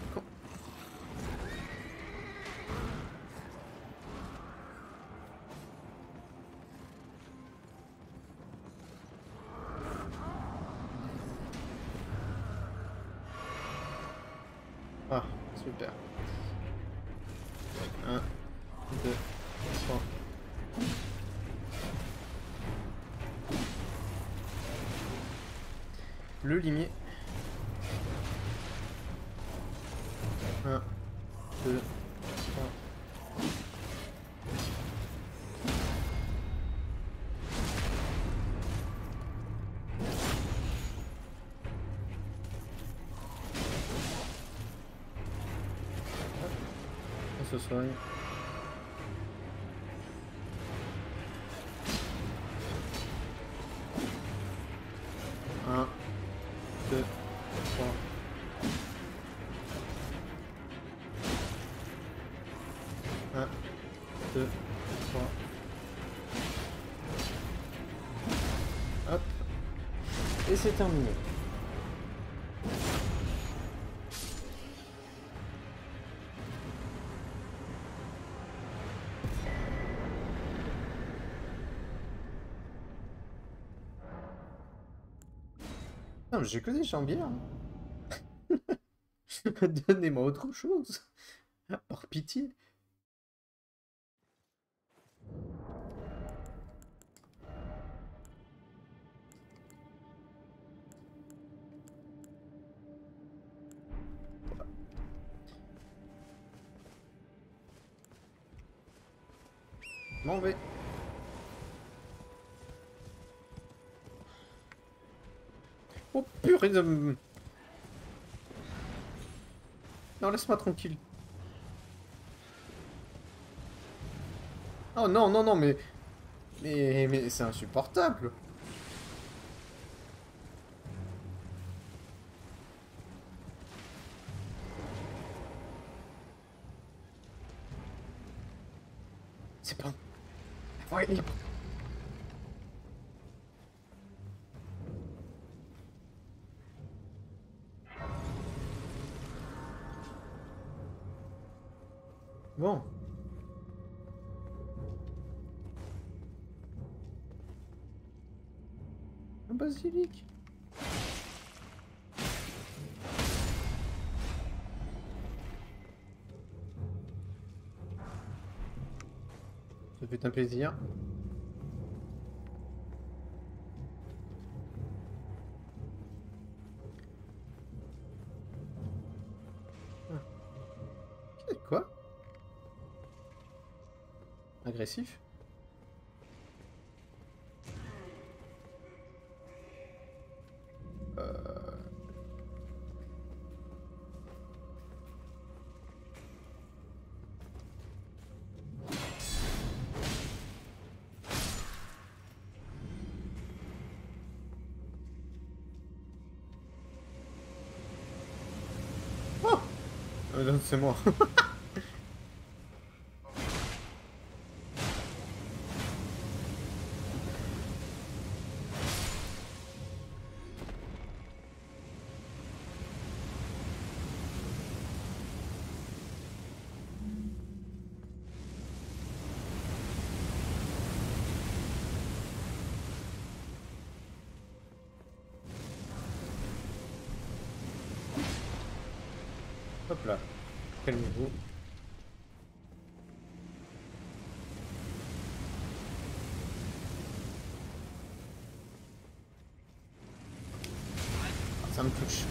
Un, deux, trois. Un, deux, trois. Hop. Et c'est terminé. J'ai que des jambières. Donnez-moi autre chose. Par pitié. Oh. Non, laisse-moi tranquille. Oh non, non, non, mais... Mais, mais c'est insupportable. C'est est libre. Basilic. Ça fait un plaisir. Ah. Quoi? Agressif? C'est moi. [laughs]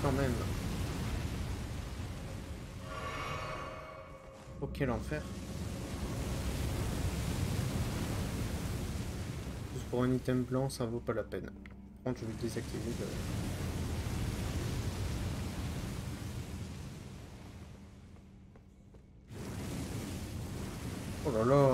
quand même. Oh quel enfer. Juste pour un item blanc, ça vaut pas la peine. Par contre, je vais le désactiver. le- Oh là là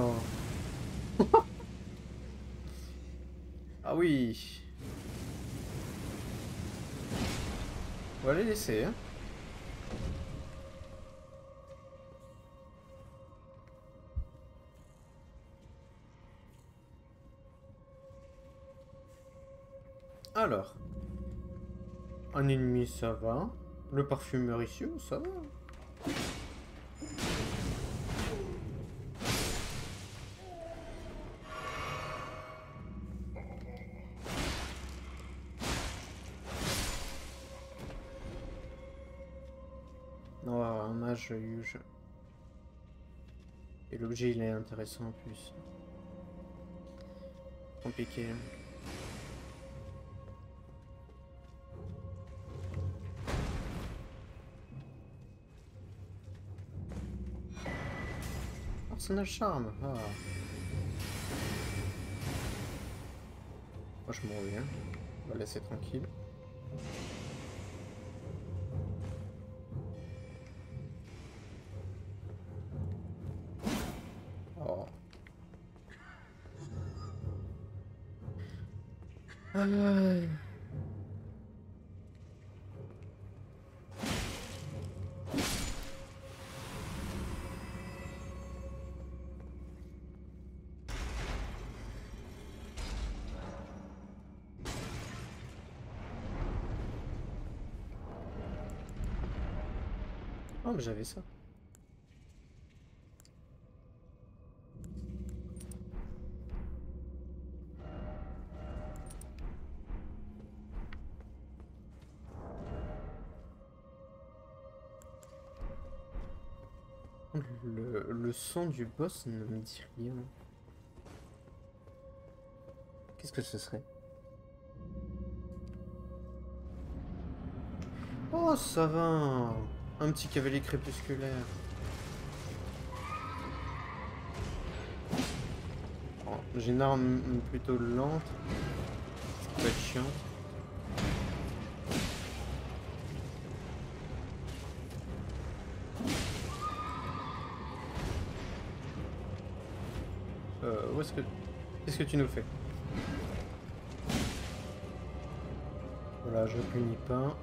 Un ennemi, ça va. Le parfumeur ici, oh, ça va. Non, un mage huge. Et l'objet, il est intéressant en plus. Compliqué. Hein. Arsenal charme. Ah. Moi je m'en reviens. On va laisser tranquille. Oh, mais j'avais ça. Le, le son du boss ne me dit rien. Qu'est-ce que ce serait? Oh, ça va Un petit cavalier crépusculaire. Bon, J'ai une arme plutôt lente. Ce qui peut être chiant. Euh, où est-ce que... Qu'est-ce que tu nous fais? Voilà, je punis pas.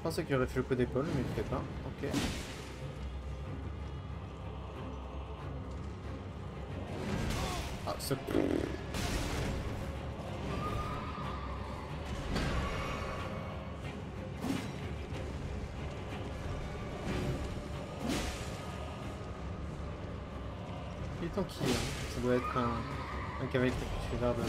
Je pensais qu'il aurait fait le coup d'épaule, mais il fait pas. Ok. Ah, c'est... Il est tranquille, ça doit être un, un cavalier crépusculaire de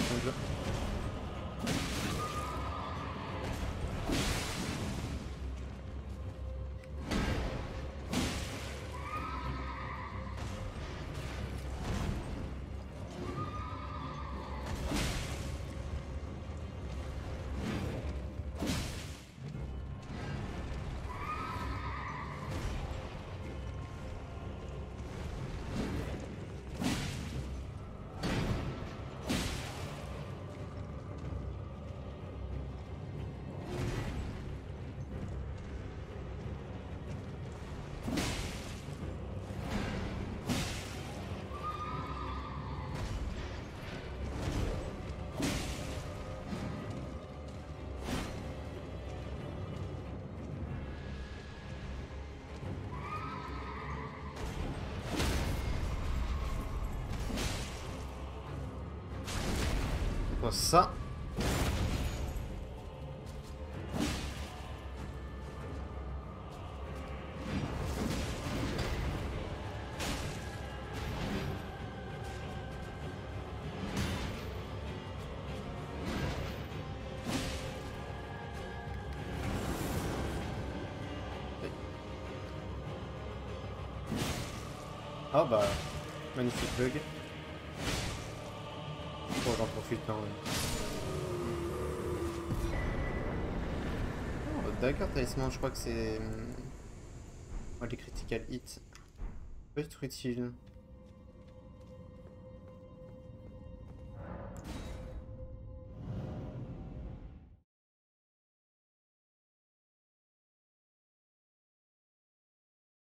Ah bah, magnifique bug. Bon, j'en profite quand même. Oh, Dagger Talisman, je crois que c'est... hum, ouais, les critical hits. Peut être utile.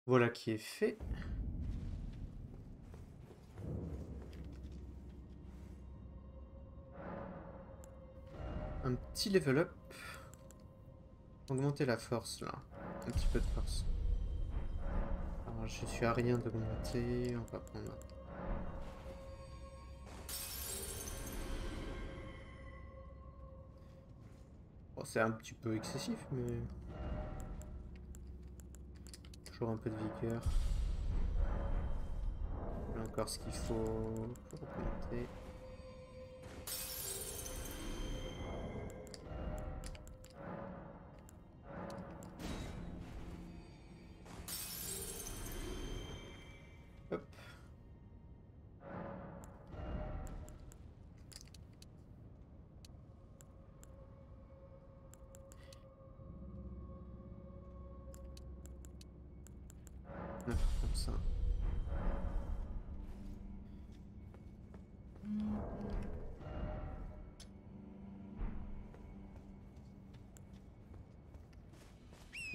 Voilà qui est fait. Petit level up. Augmenter la force là. Un petit peu de force. Alors je suis à rien d'augmenter. On va prendre. C'est un petit peu excessif, mais. Toujours un peu de vigueur. Encore ce qu'il faut pour augmenter.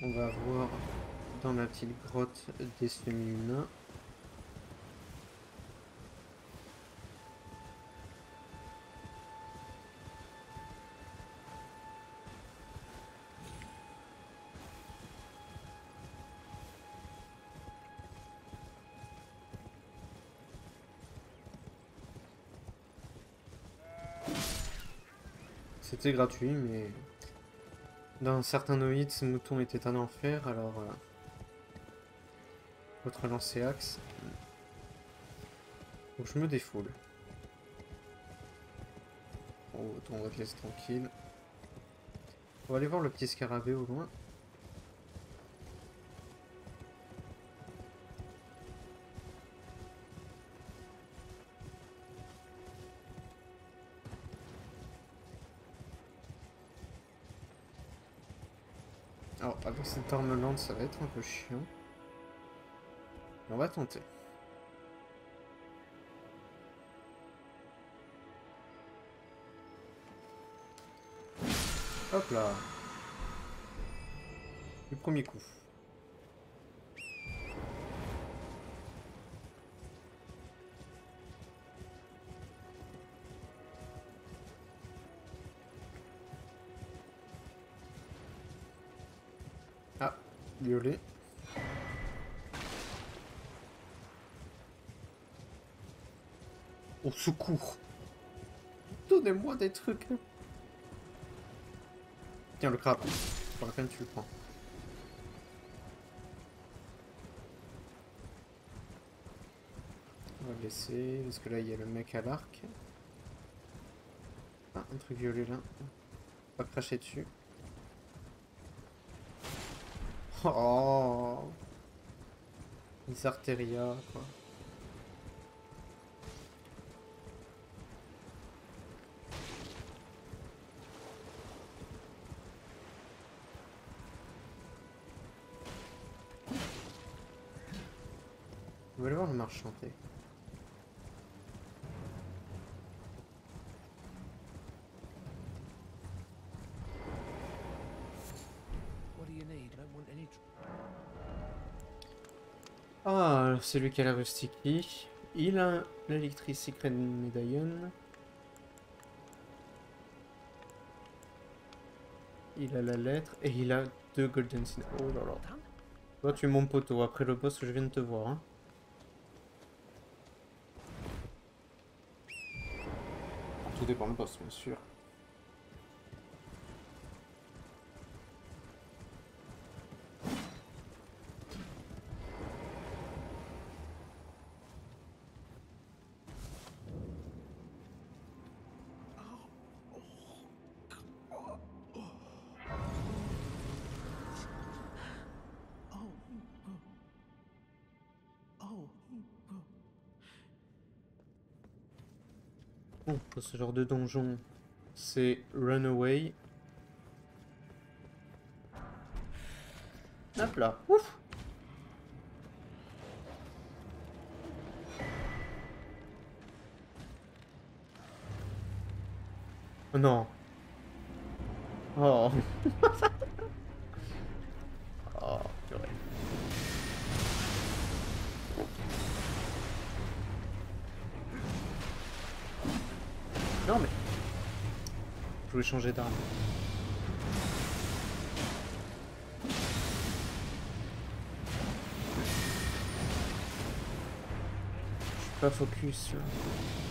On va voir dans la petite grotte des semi-humains. Gratuit, mais dans certains ce mouton était un enfer, alors euh, votre lancer axe. Je me défoule. Oh, on va te laisser tranquille. On va aller voir le petit scarabée au loin. Lente, ça va être un peu chiant. On va tenter. Hop là. Du premier coup. Au secours. Donnez-moi des trucs. Tiens, le crabe. Pour la peine, tu le prends. On va le laisser, parce que là, il y a le mec à l'arc. Ah, un truc violet là. On va cracher dessus. Oh Les artéria, quoi. On va aller voir le marche chanter. Ah, c'est lui qui a la rustique. Il a l'électric secret medallion. Il a la lettre et il a deux golden sin. Oh là là. Toi, tu es mon poteau. Après le boss, je viens de te voir. hein. Tout dépend du boss, bien sûr. Ce genre de donjon, c'est Runaway. Hop là, ouf. Oh non. Oh [laughs] changer d'arme. Je suis pas focus là.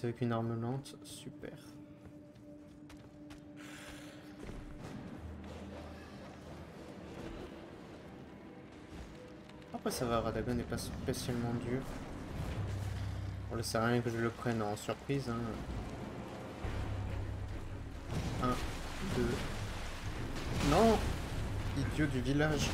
Avec une arme lente, super. Après ça va, Radagon n'est pas spécialement dur. Bon, là, c'est rien que je le prenne en surprise. Hein. 1, 2. Non Idiot du village.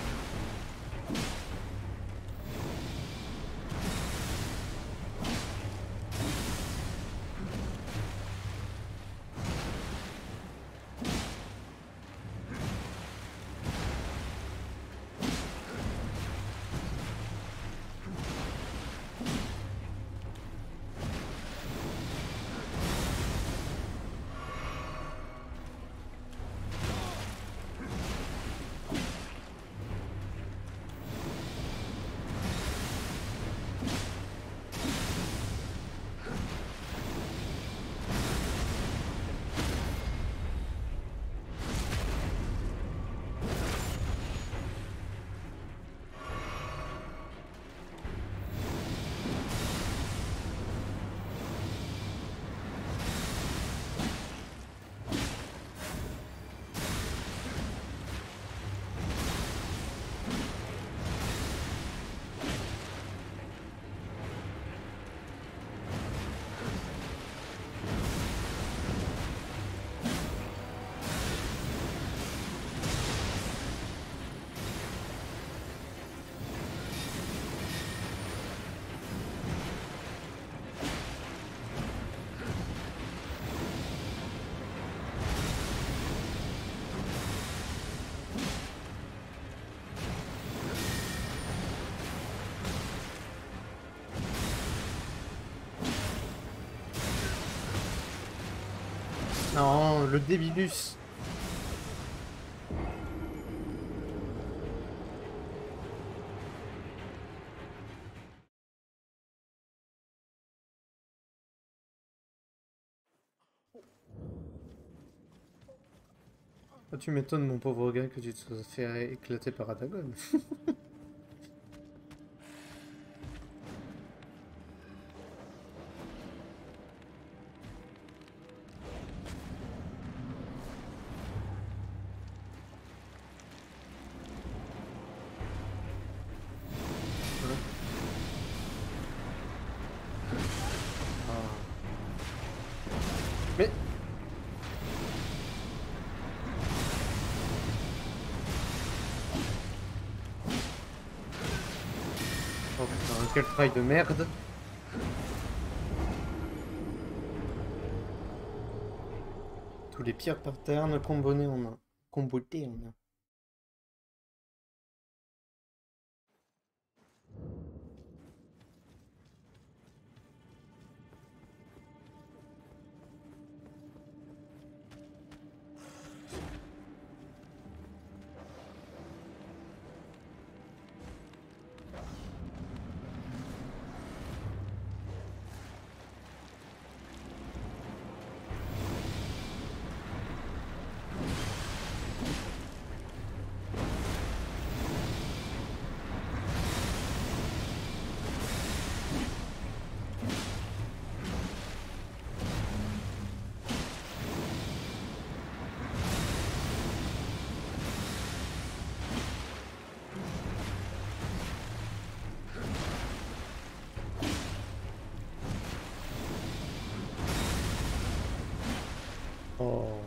Débilus. Ah, tu m'étonnes, mon pauvre gars, que tu te sois fait éclater par Adagon. [laughs] de merde Tous les pires patterns combinés en un. Combotés en un. Oh.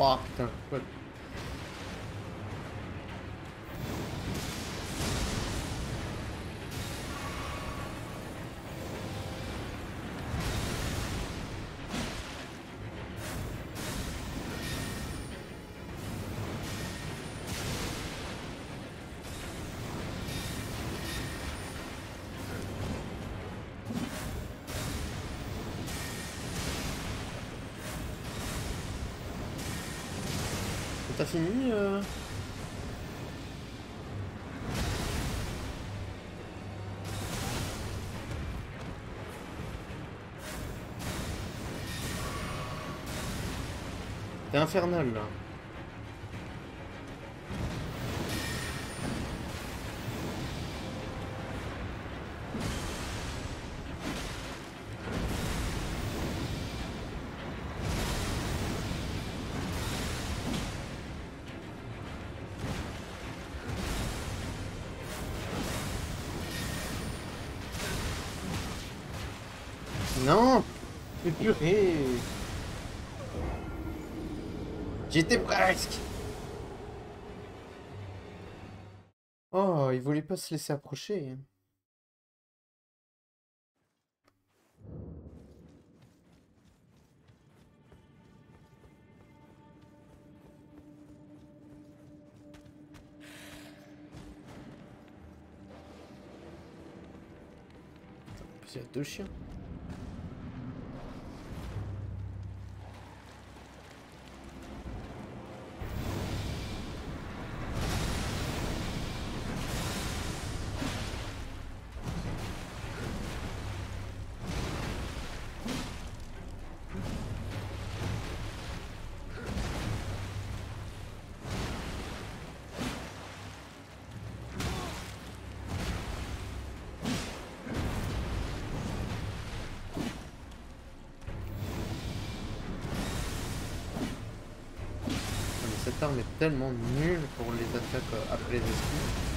Oh fini euh T'es infernal là. Non Mais purée J'étais presque Oh, il voulait pas se laisser approcher. Il y a deux chiens. Tellement nulle pour les attaques euh, après les esquives.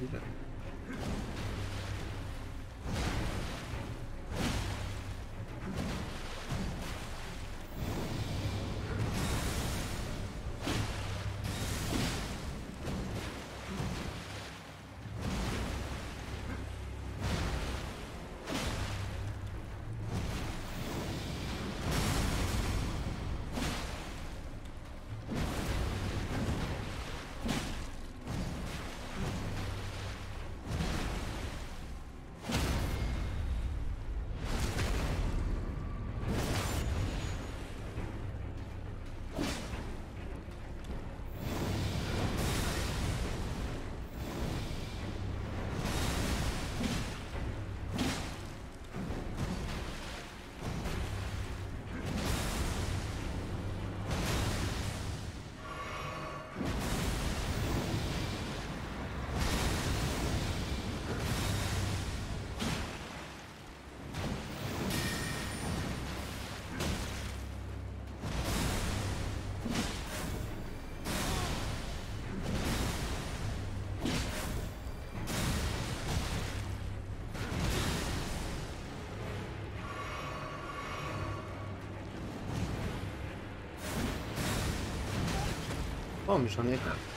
Vraiment débile. Oh, mais j'en ai pas.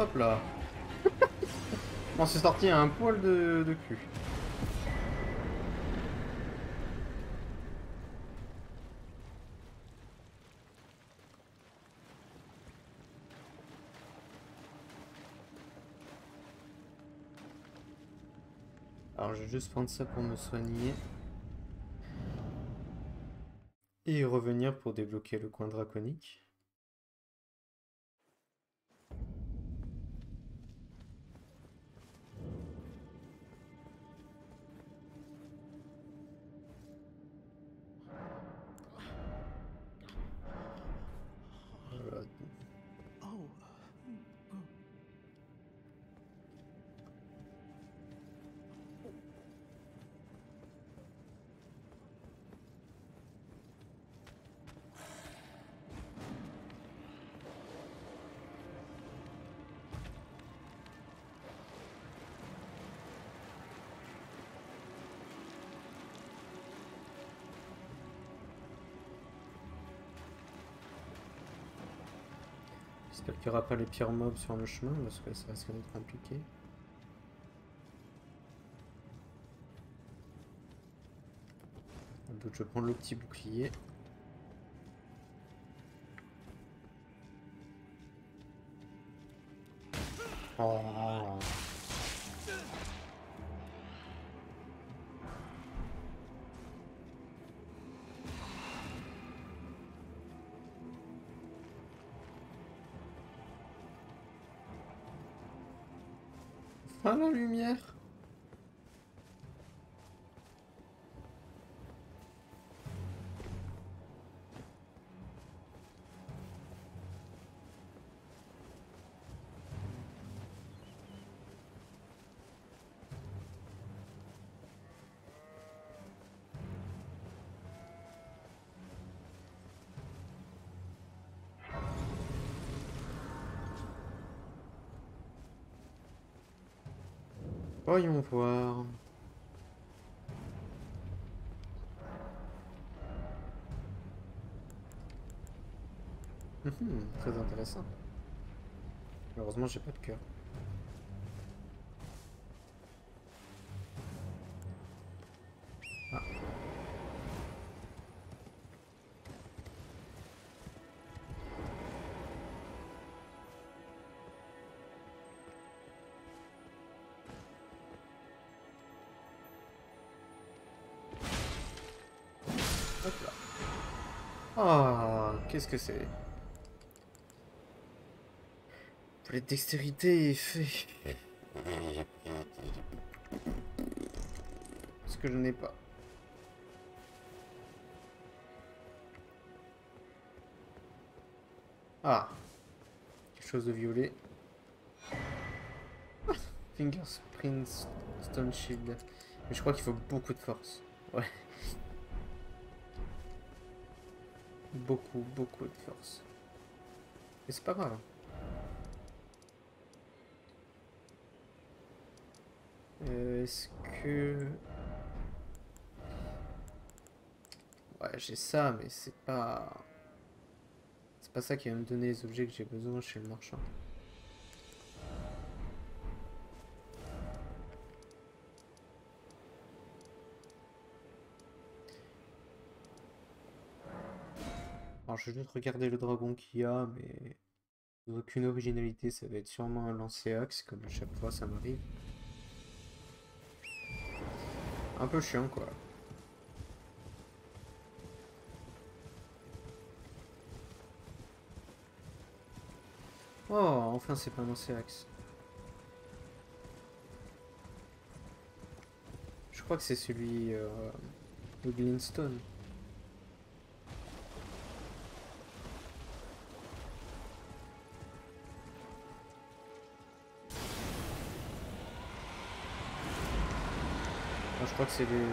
Hop là [laughs] On s'est sorti à un poil de, de cul. Alors je vais juste prendre ça pour me soigner. Et revenir pour débloquer le coin draconique. Aura pas les pires mobs sur le chemin parce que ça risque d'être compliqué. Donc je prends le petit bouclier. Voyons voir. Mhm, très intéressant. Heureusement, j'ai pas de cœur. Ah, qu'est-ce que c'est? Pour les dextérités, fait. Ce que je n'ai pas. Ah. Quelque chose de violet. Fingerprint Stone Shield. Mais je crois qu'il faut beaucoup de force. Ouais. Beaucoup, beaucoup de force. Mais c'est pas grave. Euh, Est-ce que... Ouais, j'ai ça, mais c'est pas... C'est pas ça qui va me donner les objets que j'ai besoin chez le marchand. Je vais juste regarder le dragon qu'il y a, mais... Aucune originalité, ça va être sûrement un lancé-axe, comme à chaque fois ça m'arrive. Un peu chiant, quoi. Oh, enfin c'est pas un lancé-axe. Je crois que c'est celui euh, de Glintstone. Crois que c'est les...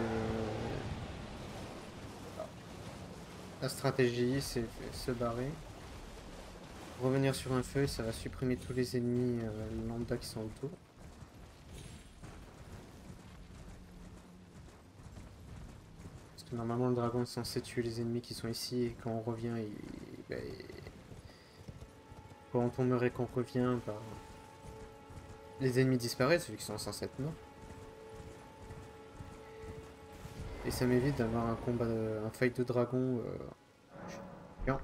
La stratégie, c'est se barrer. Revenir sur un feu, ça va supprimer tous les ennemis euh, lambda qui sont autour. Parce que normalement le dragon est censé tuer les ennemis qui sont ici et quand on revient, il... ben, quand on et qu'on revient, bah, les ennemis disparaissent vu qu'ils sont censés être morts. Et ça m'évite d'avoir un combat, de- un fight de dragon. Euh... chiant.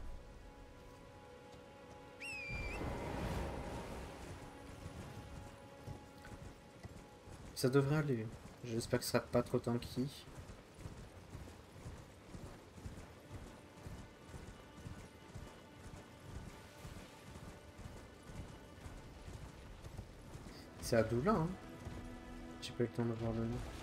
Ça devrait aller. J'espère que ce sera pas trop tanky. C'est Adoula, hein J'ai pas eu le temps de voir le nom.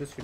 Oui, je suis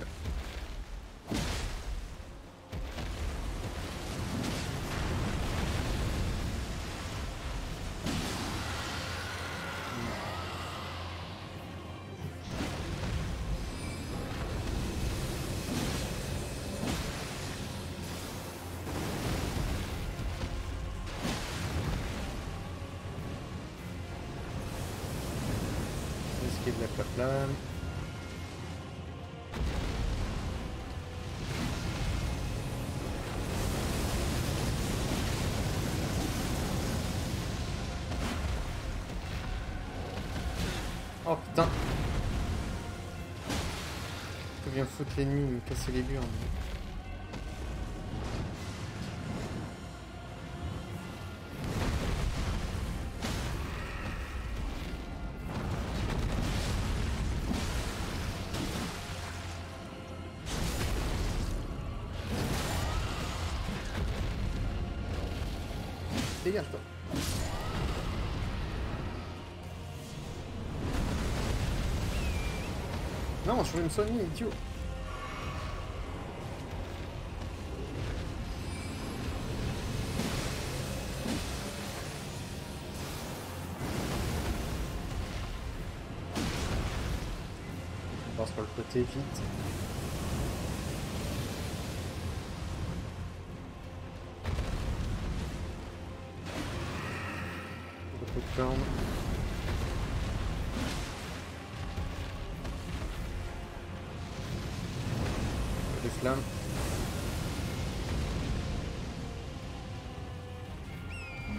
l'ennemi, me casser les burnes. Dégage-toi. Non, je veux me côté vite. Beaucoup de flammes.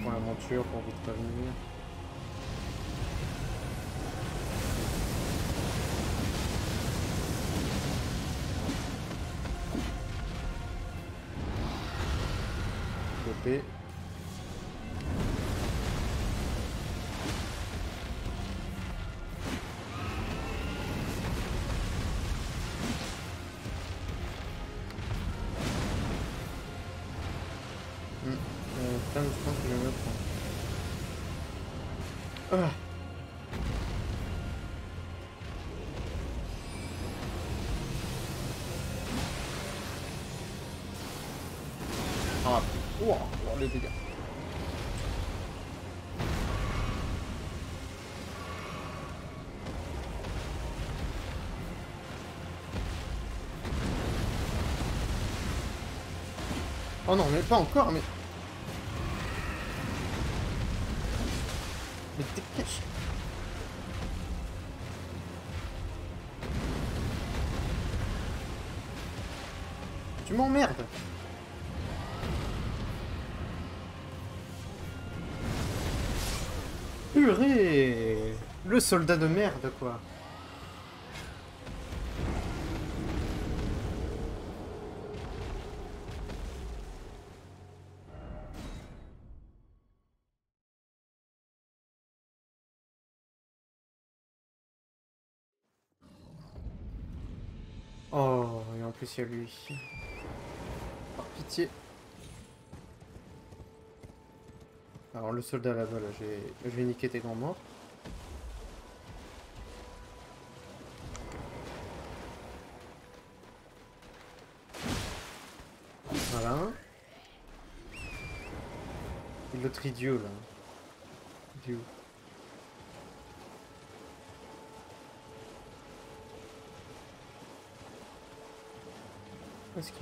Pour la monture, pour vite prévenir. Euh, flamme, je pense que Oh non, mais pas encore, mais... Mais t'es. Tu m'emmerdes. Purée Le soldat de merde, quoi. Lui. Par pitié. Alors le soldat là-bas, là, j'ai- je vais niquer tes grands morts. Voilà. Et l'autre idiot là. Idiot. Est-ce.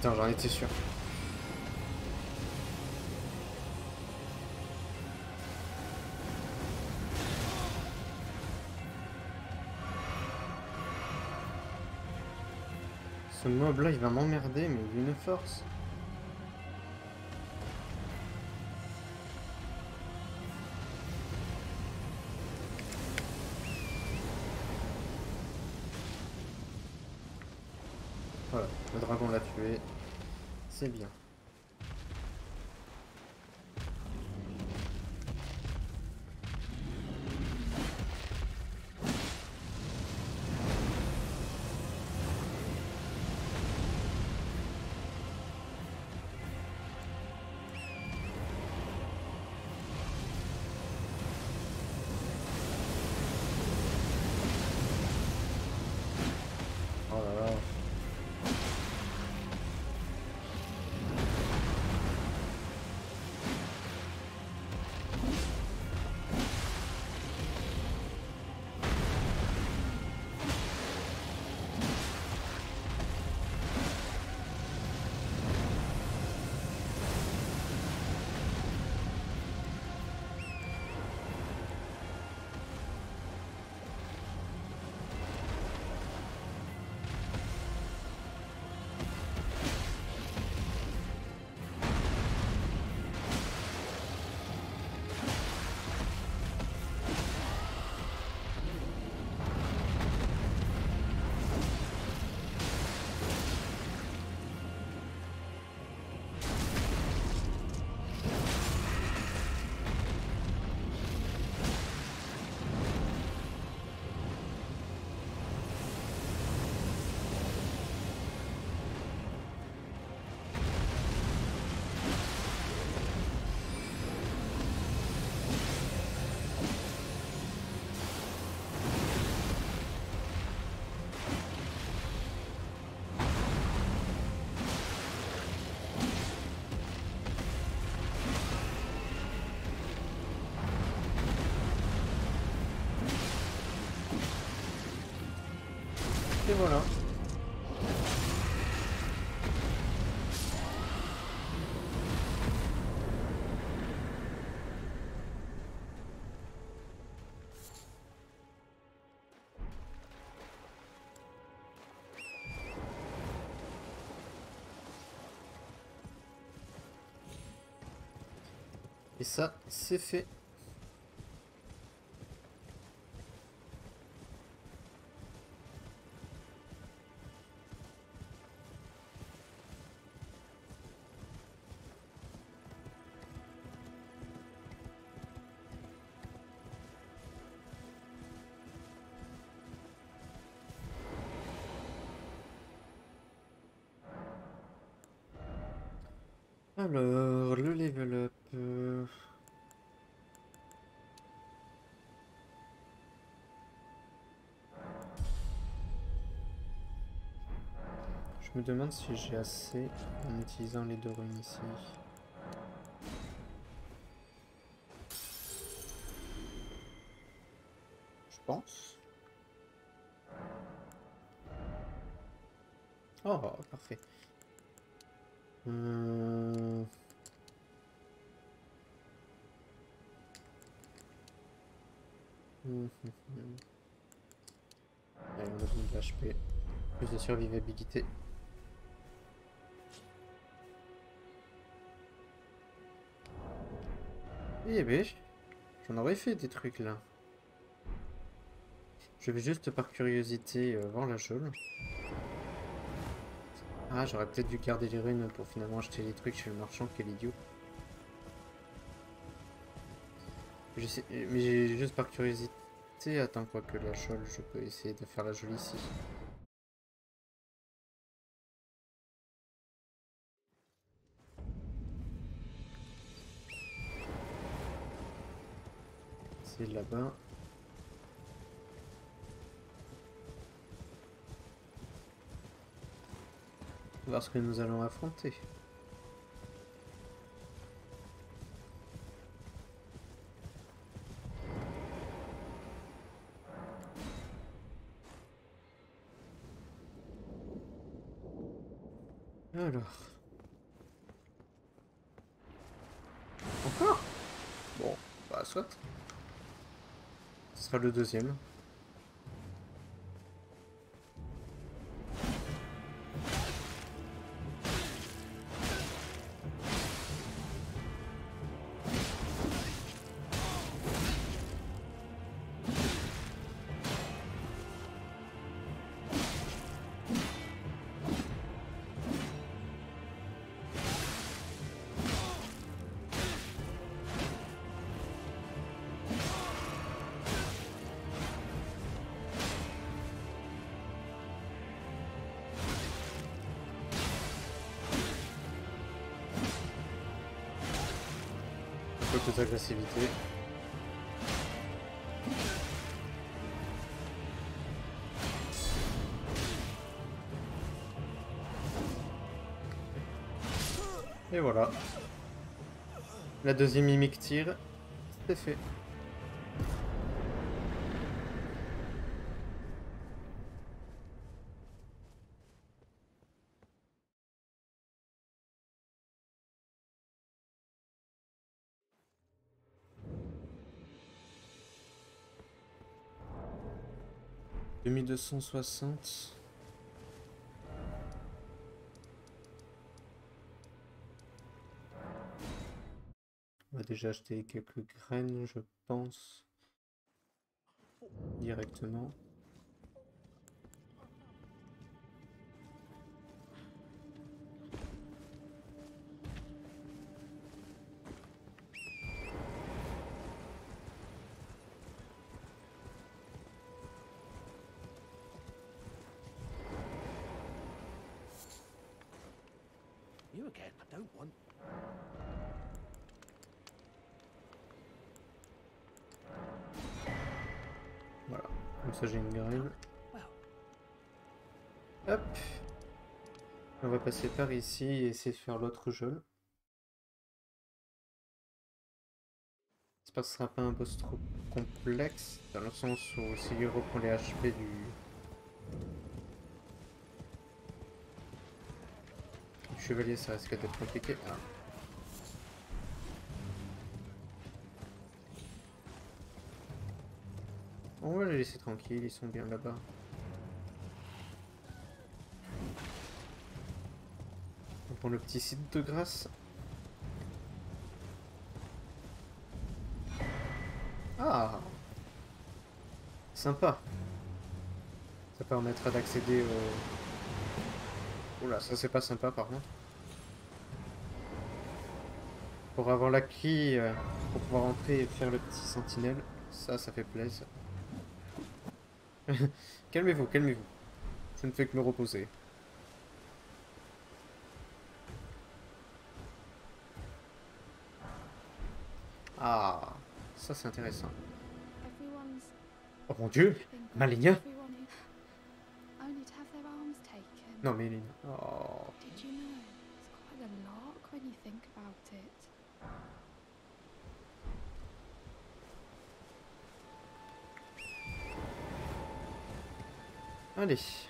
Putain, j'en étais sûr. Ce mob là il va m'emmerder mais d'une force. C'est bien. voilà. Et ça, c'est fait. Je me demande si j'ai assez en utilisant les deux runes ici. Je pense. Oh, parfait. Hum. Hum, hum, hum. Allez, on a de HP, plus de survivabilité. Eh ben, j'en aurais fait des trucs là. Je vais juste par curiosité euh, voir la geôle. Ah, j'aurais peut-être dû garder les runes pour finalement acheter les trucs chez le marchand, quel idiot. Je sais- Mais juste par curiosité. Attends, quoi que la geôle, je peux essayer de faire la geôle ici. C'est là-bas. voir ce que nous allons affronter. Alors. Encore? Bon, bah soit. Sera le deuxième. Et voilà. La deuxième mimique tire. C'est fait. On va déjà acheter quelques graines, je pense. Directement. Again. I don't want. Voilà. Comme ça j'ai une graine. Hop. On va passer par ici et essayer de faire l'autre jeu. J'espère que ce sera pas un boss trop complexe, dans le sens où s'il reprend les HP du... chevalier, ça risque d'être compliqué. Ah. On va les laisser tranquilles, ils sont bien là-bas. On prend le petit site de grâce. Ah Sympa Ça permettra d'accéder au... Oula, ça c'est pas sympa par contre. Pour avoir la clé, euh, pour pouvoir entrer et faire le petit sentinelle, ça, ça fait plaisir. [laughs] calmez-vous, calmez-vous. Ça ne fait que me reposer. Ah, ça c'est intéressant. Oh mon dieu Malenia. Non mais... Oh. Allez.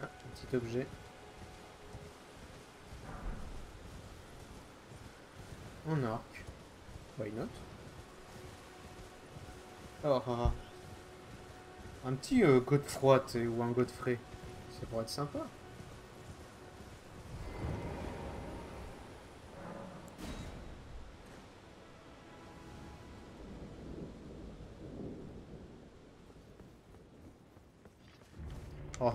Ah, objet. En arc. Alors, un petit euh, Godefroy ou un Godefrey, ça pourrait être sympa. Oh,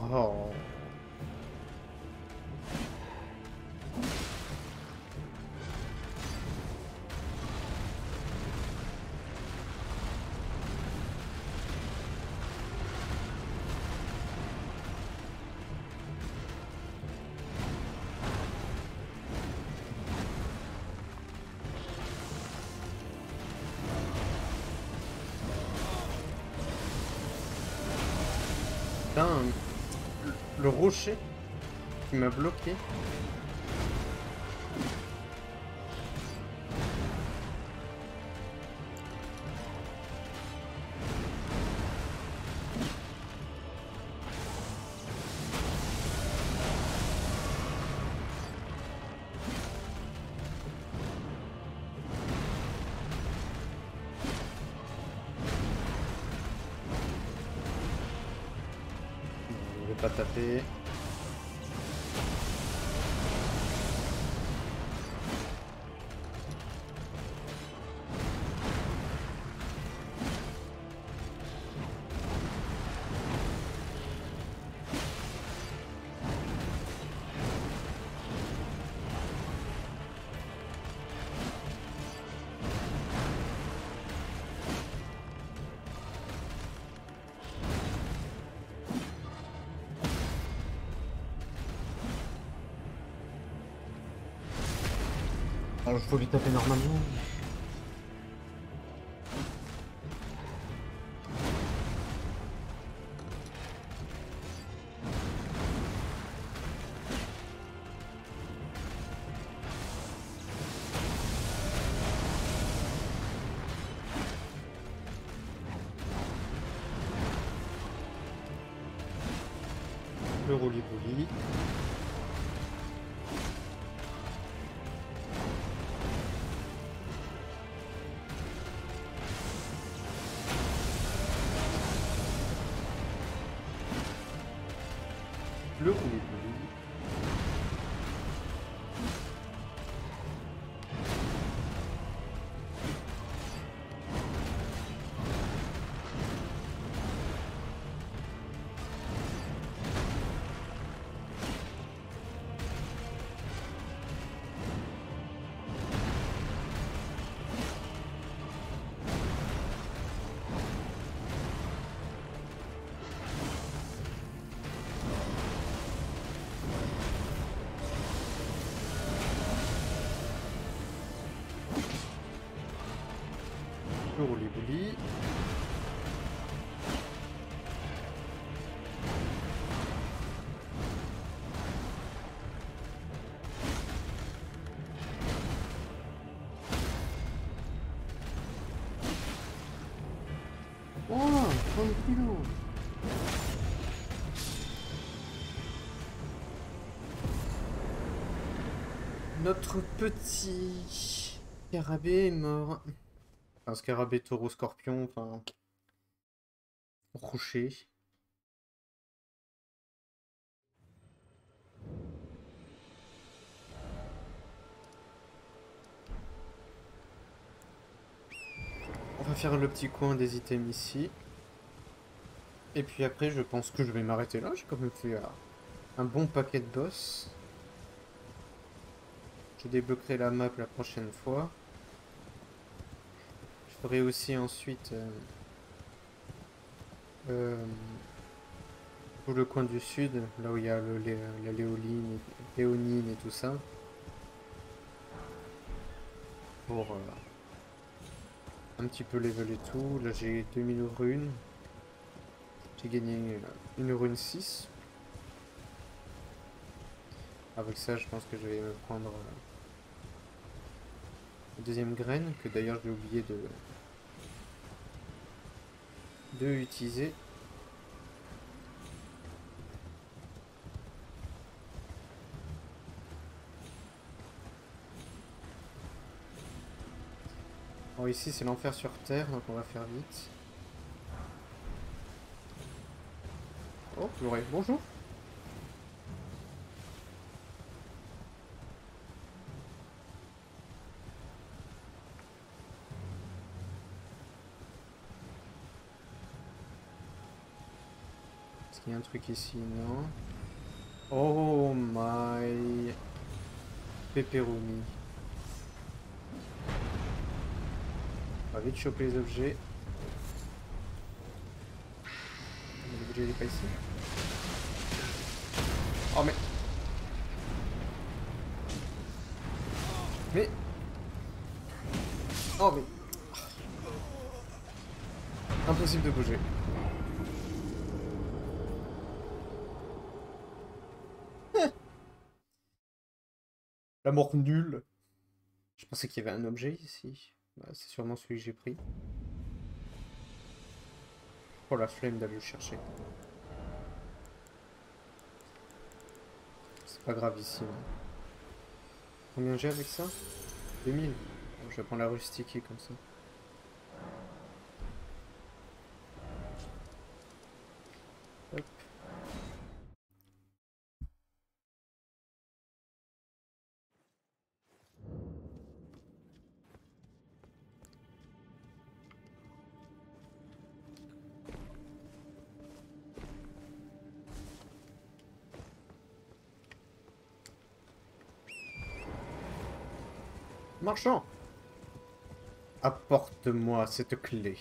qui m'a bloqué. Je vais pas taper. Alors, il faut lui taper normalement. Notre petit scarabée est mort. Enfin, scarabée, taureau, scorpion, enfin... Rocher. On va faire le petit coin des items ici. Et puis après, je pense que je vais m'arrêter là. J'ai quand même fait euh, un bon paquet de boss. Je débloquerai la map la prochaine fois. Je ferai aussi ensuite euh, euh, tout le coin du sud, là où il y a le, la léoline, léonine et tout ça. Pour euh, un petit peu leveler tout. Là j'ai 2000 runes. J'ai gagné euh, une rune 6. Avec ça, je pense que je vais me prendre euh, deuxième graine, que d'ailleurs j'ai oublié de, de utiliser. Ici c'est l'enfer sur terre, donc on va faire vite. Oh, purée, bonjour. Qu'il y a un truc ici Non? Oh my... Pepperoni. On va vite choper les objets. Il est pas ici. Oh mais... Mais... Oh mais... mort nulle. Je pensais qu'il y avait un objet ici. Bah, c'est sûrement celui que j'ai pris. Oh la flemme d'aller le chercher. C'est pas grave ici. Combien j'ai avec ça? 2000. Bon, je vais prendre la rustique comme ça. Marchand Apporte-moi cette clé.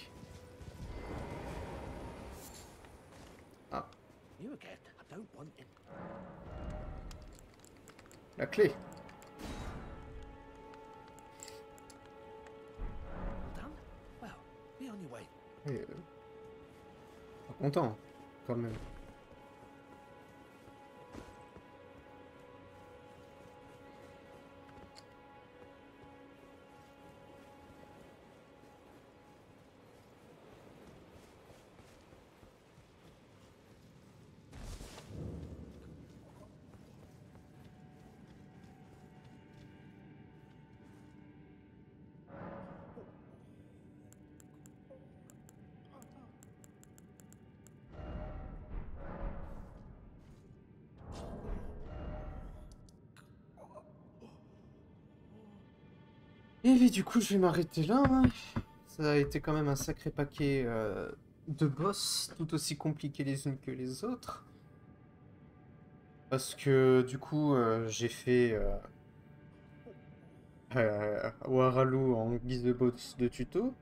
Ah, la clé. All done? Well, be on your way. Oui, euh, Pas content, quand même. Du coup, je vais m'arrêter là. hein. Ça a été quand même un sacré paquet euh, de boss, tout aussi compliqués les unes que les autres. Parce que du coup, euh, j'ai fait euh, euh, en guise de boss de tuto.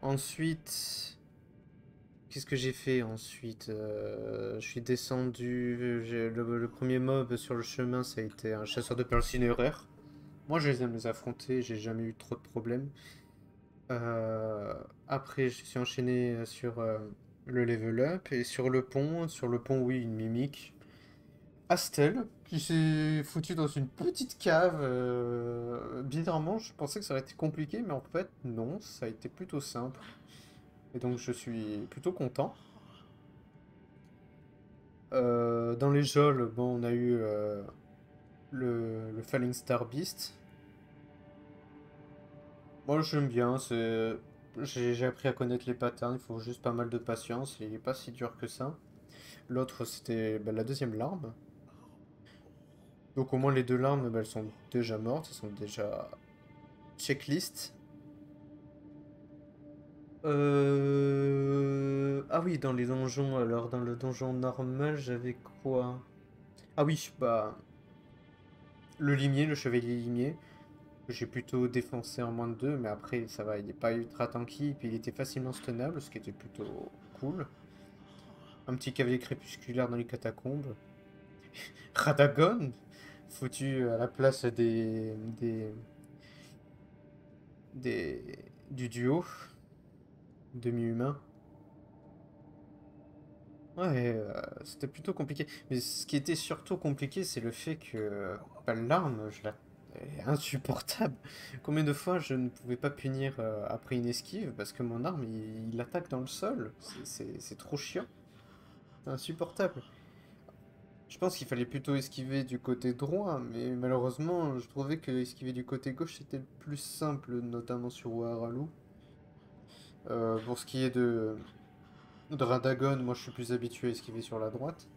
Ensuite, qu'est-ce que j'ai fait ensuite? Je suis descendu. Le, le premier mob sur le chemin, ça a été un chasseur de perles cinéraires. Moi, je les aime les affronter, j'ai jamais eu trop de problèmes. Euh, après, je suis enchaîné sur euh, le level up et sur le pont. Sur le pont, oui, une mimique. Astel, qui s'est foutu dans une petite cave. euh, bizarrement, je pensais que ça aurait été compliqué, mais en fait, non, ça a été plutôt simple. Et donc, je suis plutôt content. Euh, dans les geôles, bon, on a eu le, Falling Star Beast. Moi j'aime bien. J'ai appris à connaître les patterns, il faut juste pas mal de patience, il est pas si dur que ça. L'autre c'était bah, la deuxième larme. Donc au moins les deux larmes, bah, elles sont déjà mortes, elles sont déjà checklist. Euh... Ah oui, dans les donjons, alors dans le donjon normal, j'avais quoi? Ah oui, bah... Le limier, le chevalier limier. J'ai plutôt défoncé en moins de deux, mais après ça va, il n'est pas ultra tanky, et puis il était facilement stunnable, ce qui était plutôt cool. Un petit cavalier crépusculaire dans les catacombes. [laughs] Radagon, foutu à la place des, des, des, du duo demi-humain. Ouais, euh, c'était plutôt compliqué. Mais ce qui était surtout compliqué, c'est le fait que bah, l'arme, je la... est insupportable. [laughs] Combien de fois je ne pouvais pas punir euh, après une esquive parce que mon arme, il, attaque dans le sol. C'est trop chiant. Insupportable. Je pense qu'il fallait plutôt esquiver du côté droit, mais malheureusement, je trouvais que esquiver du côté gauche, c'était le plus simple, notamment sur Waharalu. Euh, pour ce qui est de, de Radagon, moi je suis plus habitué à esquiver sur la droite.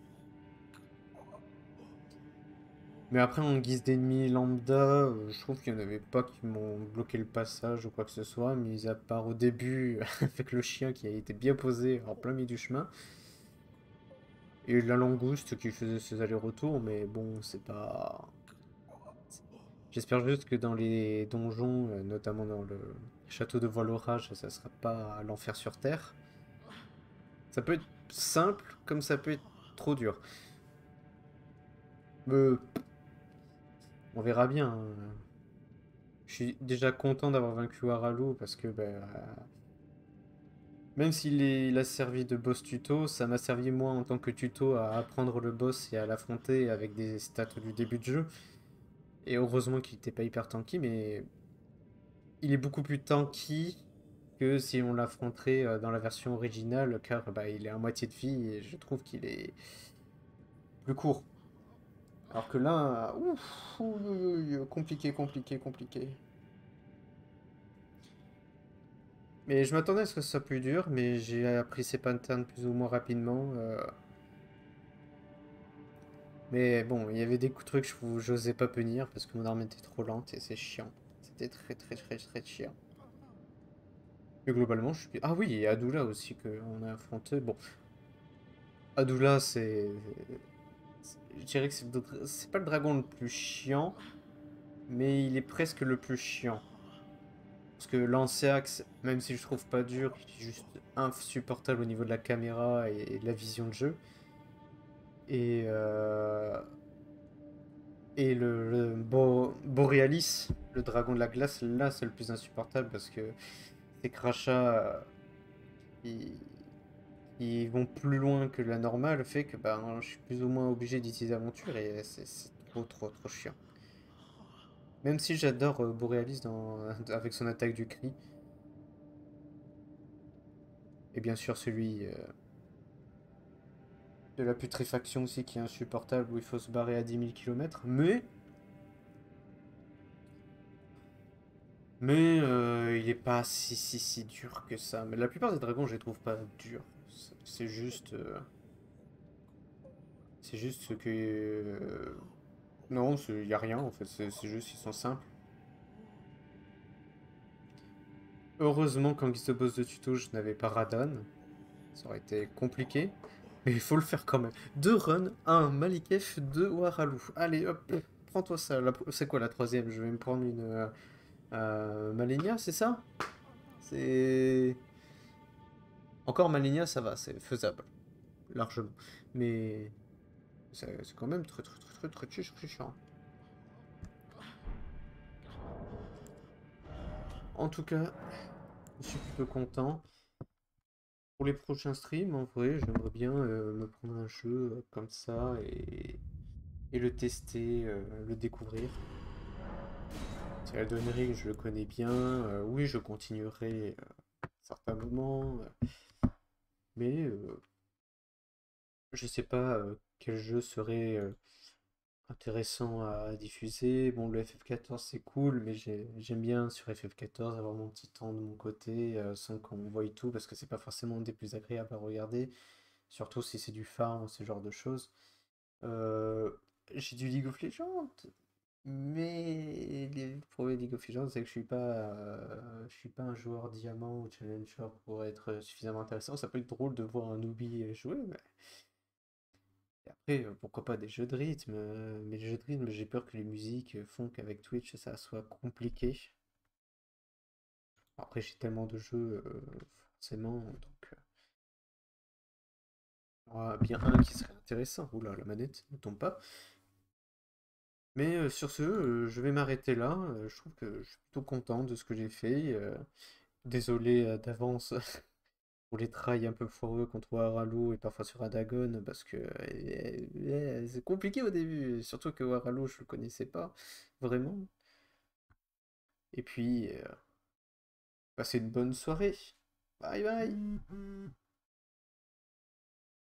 Mais après, en guise d'ennemi lambda, je trouve qu'il n'y en avait pas qui m'ont bloqué le passage ou quoi que ce soit, mis à part au début, [laughs] avec le chien qui a été bien posé en plein milieu du chemin. Et la langouste qui faisait ses allers-retours, mais bon, c'est pas... J'espère juste que dans les donjons, euh, notamment dans le château de voile orage, ça sera pas l'enfer sur Terre. Ça peut être simple, comme ça peut être trop dur. Mais on verra bien. hein. Je suis déjà content d'avoir vaincu Aralu parce que euh, même s'il a servi de boss tuto, ça m'a servi moi en tant que tuto à apprendre le boss et à l'affronter avec des stats du début de jeu. Et heureusement qu'il n'était pas hyper tanky, mais il est beaucoup plus tanky que si on l'affronterait euh, dans la version originale, car bah, il est à moitié de vie et je trouve qu'il est plus court. Alors que là, ouf, compliqué, compliqué, compliqué. Mais je m'attendais à ce que ce soit plus dur, mais j'ai appris ces patterns plus ou moins rapidement. euh. Mais bon, il y avait des trucs que je j'osais pas punir parce que mon arme était trop lente et c'est chiant. C'était très très très très chiant. Globalement, je suis... Ah oui, et Adula aussi qu'on a affronté. Bon, Adula, c'est... Je dirais que c'est pas le dragon le plus chiant, mais il est presque le plus chiant. Parce que Lanceax, même si je trouve pas dur, il juste insupportable au niveau de la caméra et la vision de jeu. Et, euh, et le, le Bo- Borealis, le dragon de la glace, là c'est le plus insupportable parce que ces crachats, euh, ils vont plus loin que la normale, fait que bah, je suis plus ou moins obligé d'utiliser aventure et c'est trop trop trop chiant. Même si j'adore euh, dans, avec son attaque du cri. Et bien sûr celui euh, de la putréfaction aussi qui est insupportable où il faut se barrer à 10 000 km. Mais... Mais euh, il est pas si si si dur que ça. Mais la plupart des dragons je les trouve pas durs. C'est juste... euh, C'est juste ce que... euh, Non, il y a rien en fait. C'est juste ils sont simples. Heureusement qu'en guise de boss de tuto, je n'avais pas Radon. Ça aurait été compliqué. Mais il faut le faire quand même. Deux runs, un Malikev, deux Waralu. Allez, hop, prends-toi ça. C'est quoi la troisième? Je vais me prendre une euh, Malenia, c'est ça? C'est... Encore Malenia, ça va, c'est faisable. Largement. Mais... C'est quand même très très très très très, très chiant. En tout cas, je suis plutôt content. Pour les prochains streams, en vrai, j'aimerais bien euh, me prendre un jeu euh, comme ça et, et le tester, le découvrir. Elden Ring, je le connais bien. euh, oui, je continuerai euh, à certains moments. euh, mais euh, je sais pas euh, quel jeu serait euh, intéressant à diffuser. Bon, le FF14 c'est cool, mais j'ai- j'aime bien sur FF14 avoir mon petit temps de mon côté euh, sans qu'on me voie tout parce que c'est pas forcément des plus agréables à regarder, surtout si c'est du farm ce genre de choses. Euh, j'ai du League of Legends, mais le problème de League of c'est que je suis pas, euh, je suis pas un joueur diamant ou challenger pour être suffisamment intéressant. Ça peut être drôle de voir un newbie jouer, mais et après, euh, pourquoi pas des jeux de rythme, euh, mais les jeux de rythme, j'ai peur que les musiques font qu'avec Twitch, ça soit compliqué. Après, j'ai tellement de jeux, forcément, donc... il y aura bien un qui serait intéressant. Oula, la manette ne tombe pas. Mais euh, sur ce, euh, je vais m'arrêter là. Euh, je trouve que je suis plutôt content de ce que j'ai fait. désolé d'avance [laughs] pour les trails un peu foireux contre Waralo et parfois sur Adagon parce que c'est compliqué au début, surtout que Waralo je le connaissais pas vraiment. Et puis, passez une bonne soirée. Bye bye.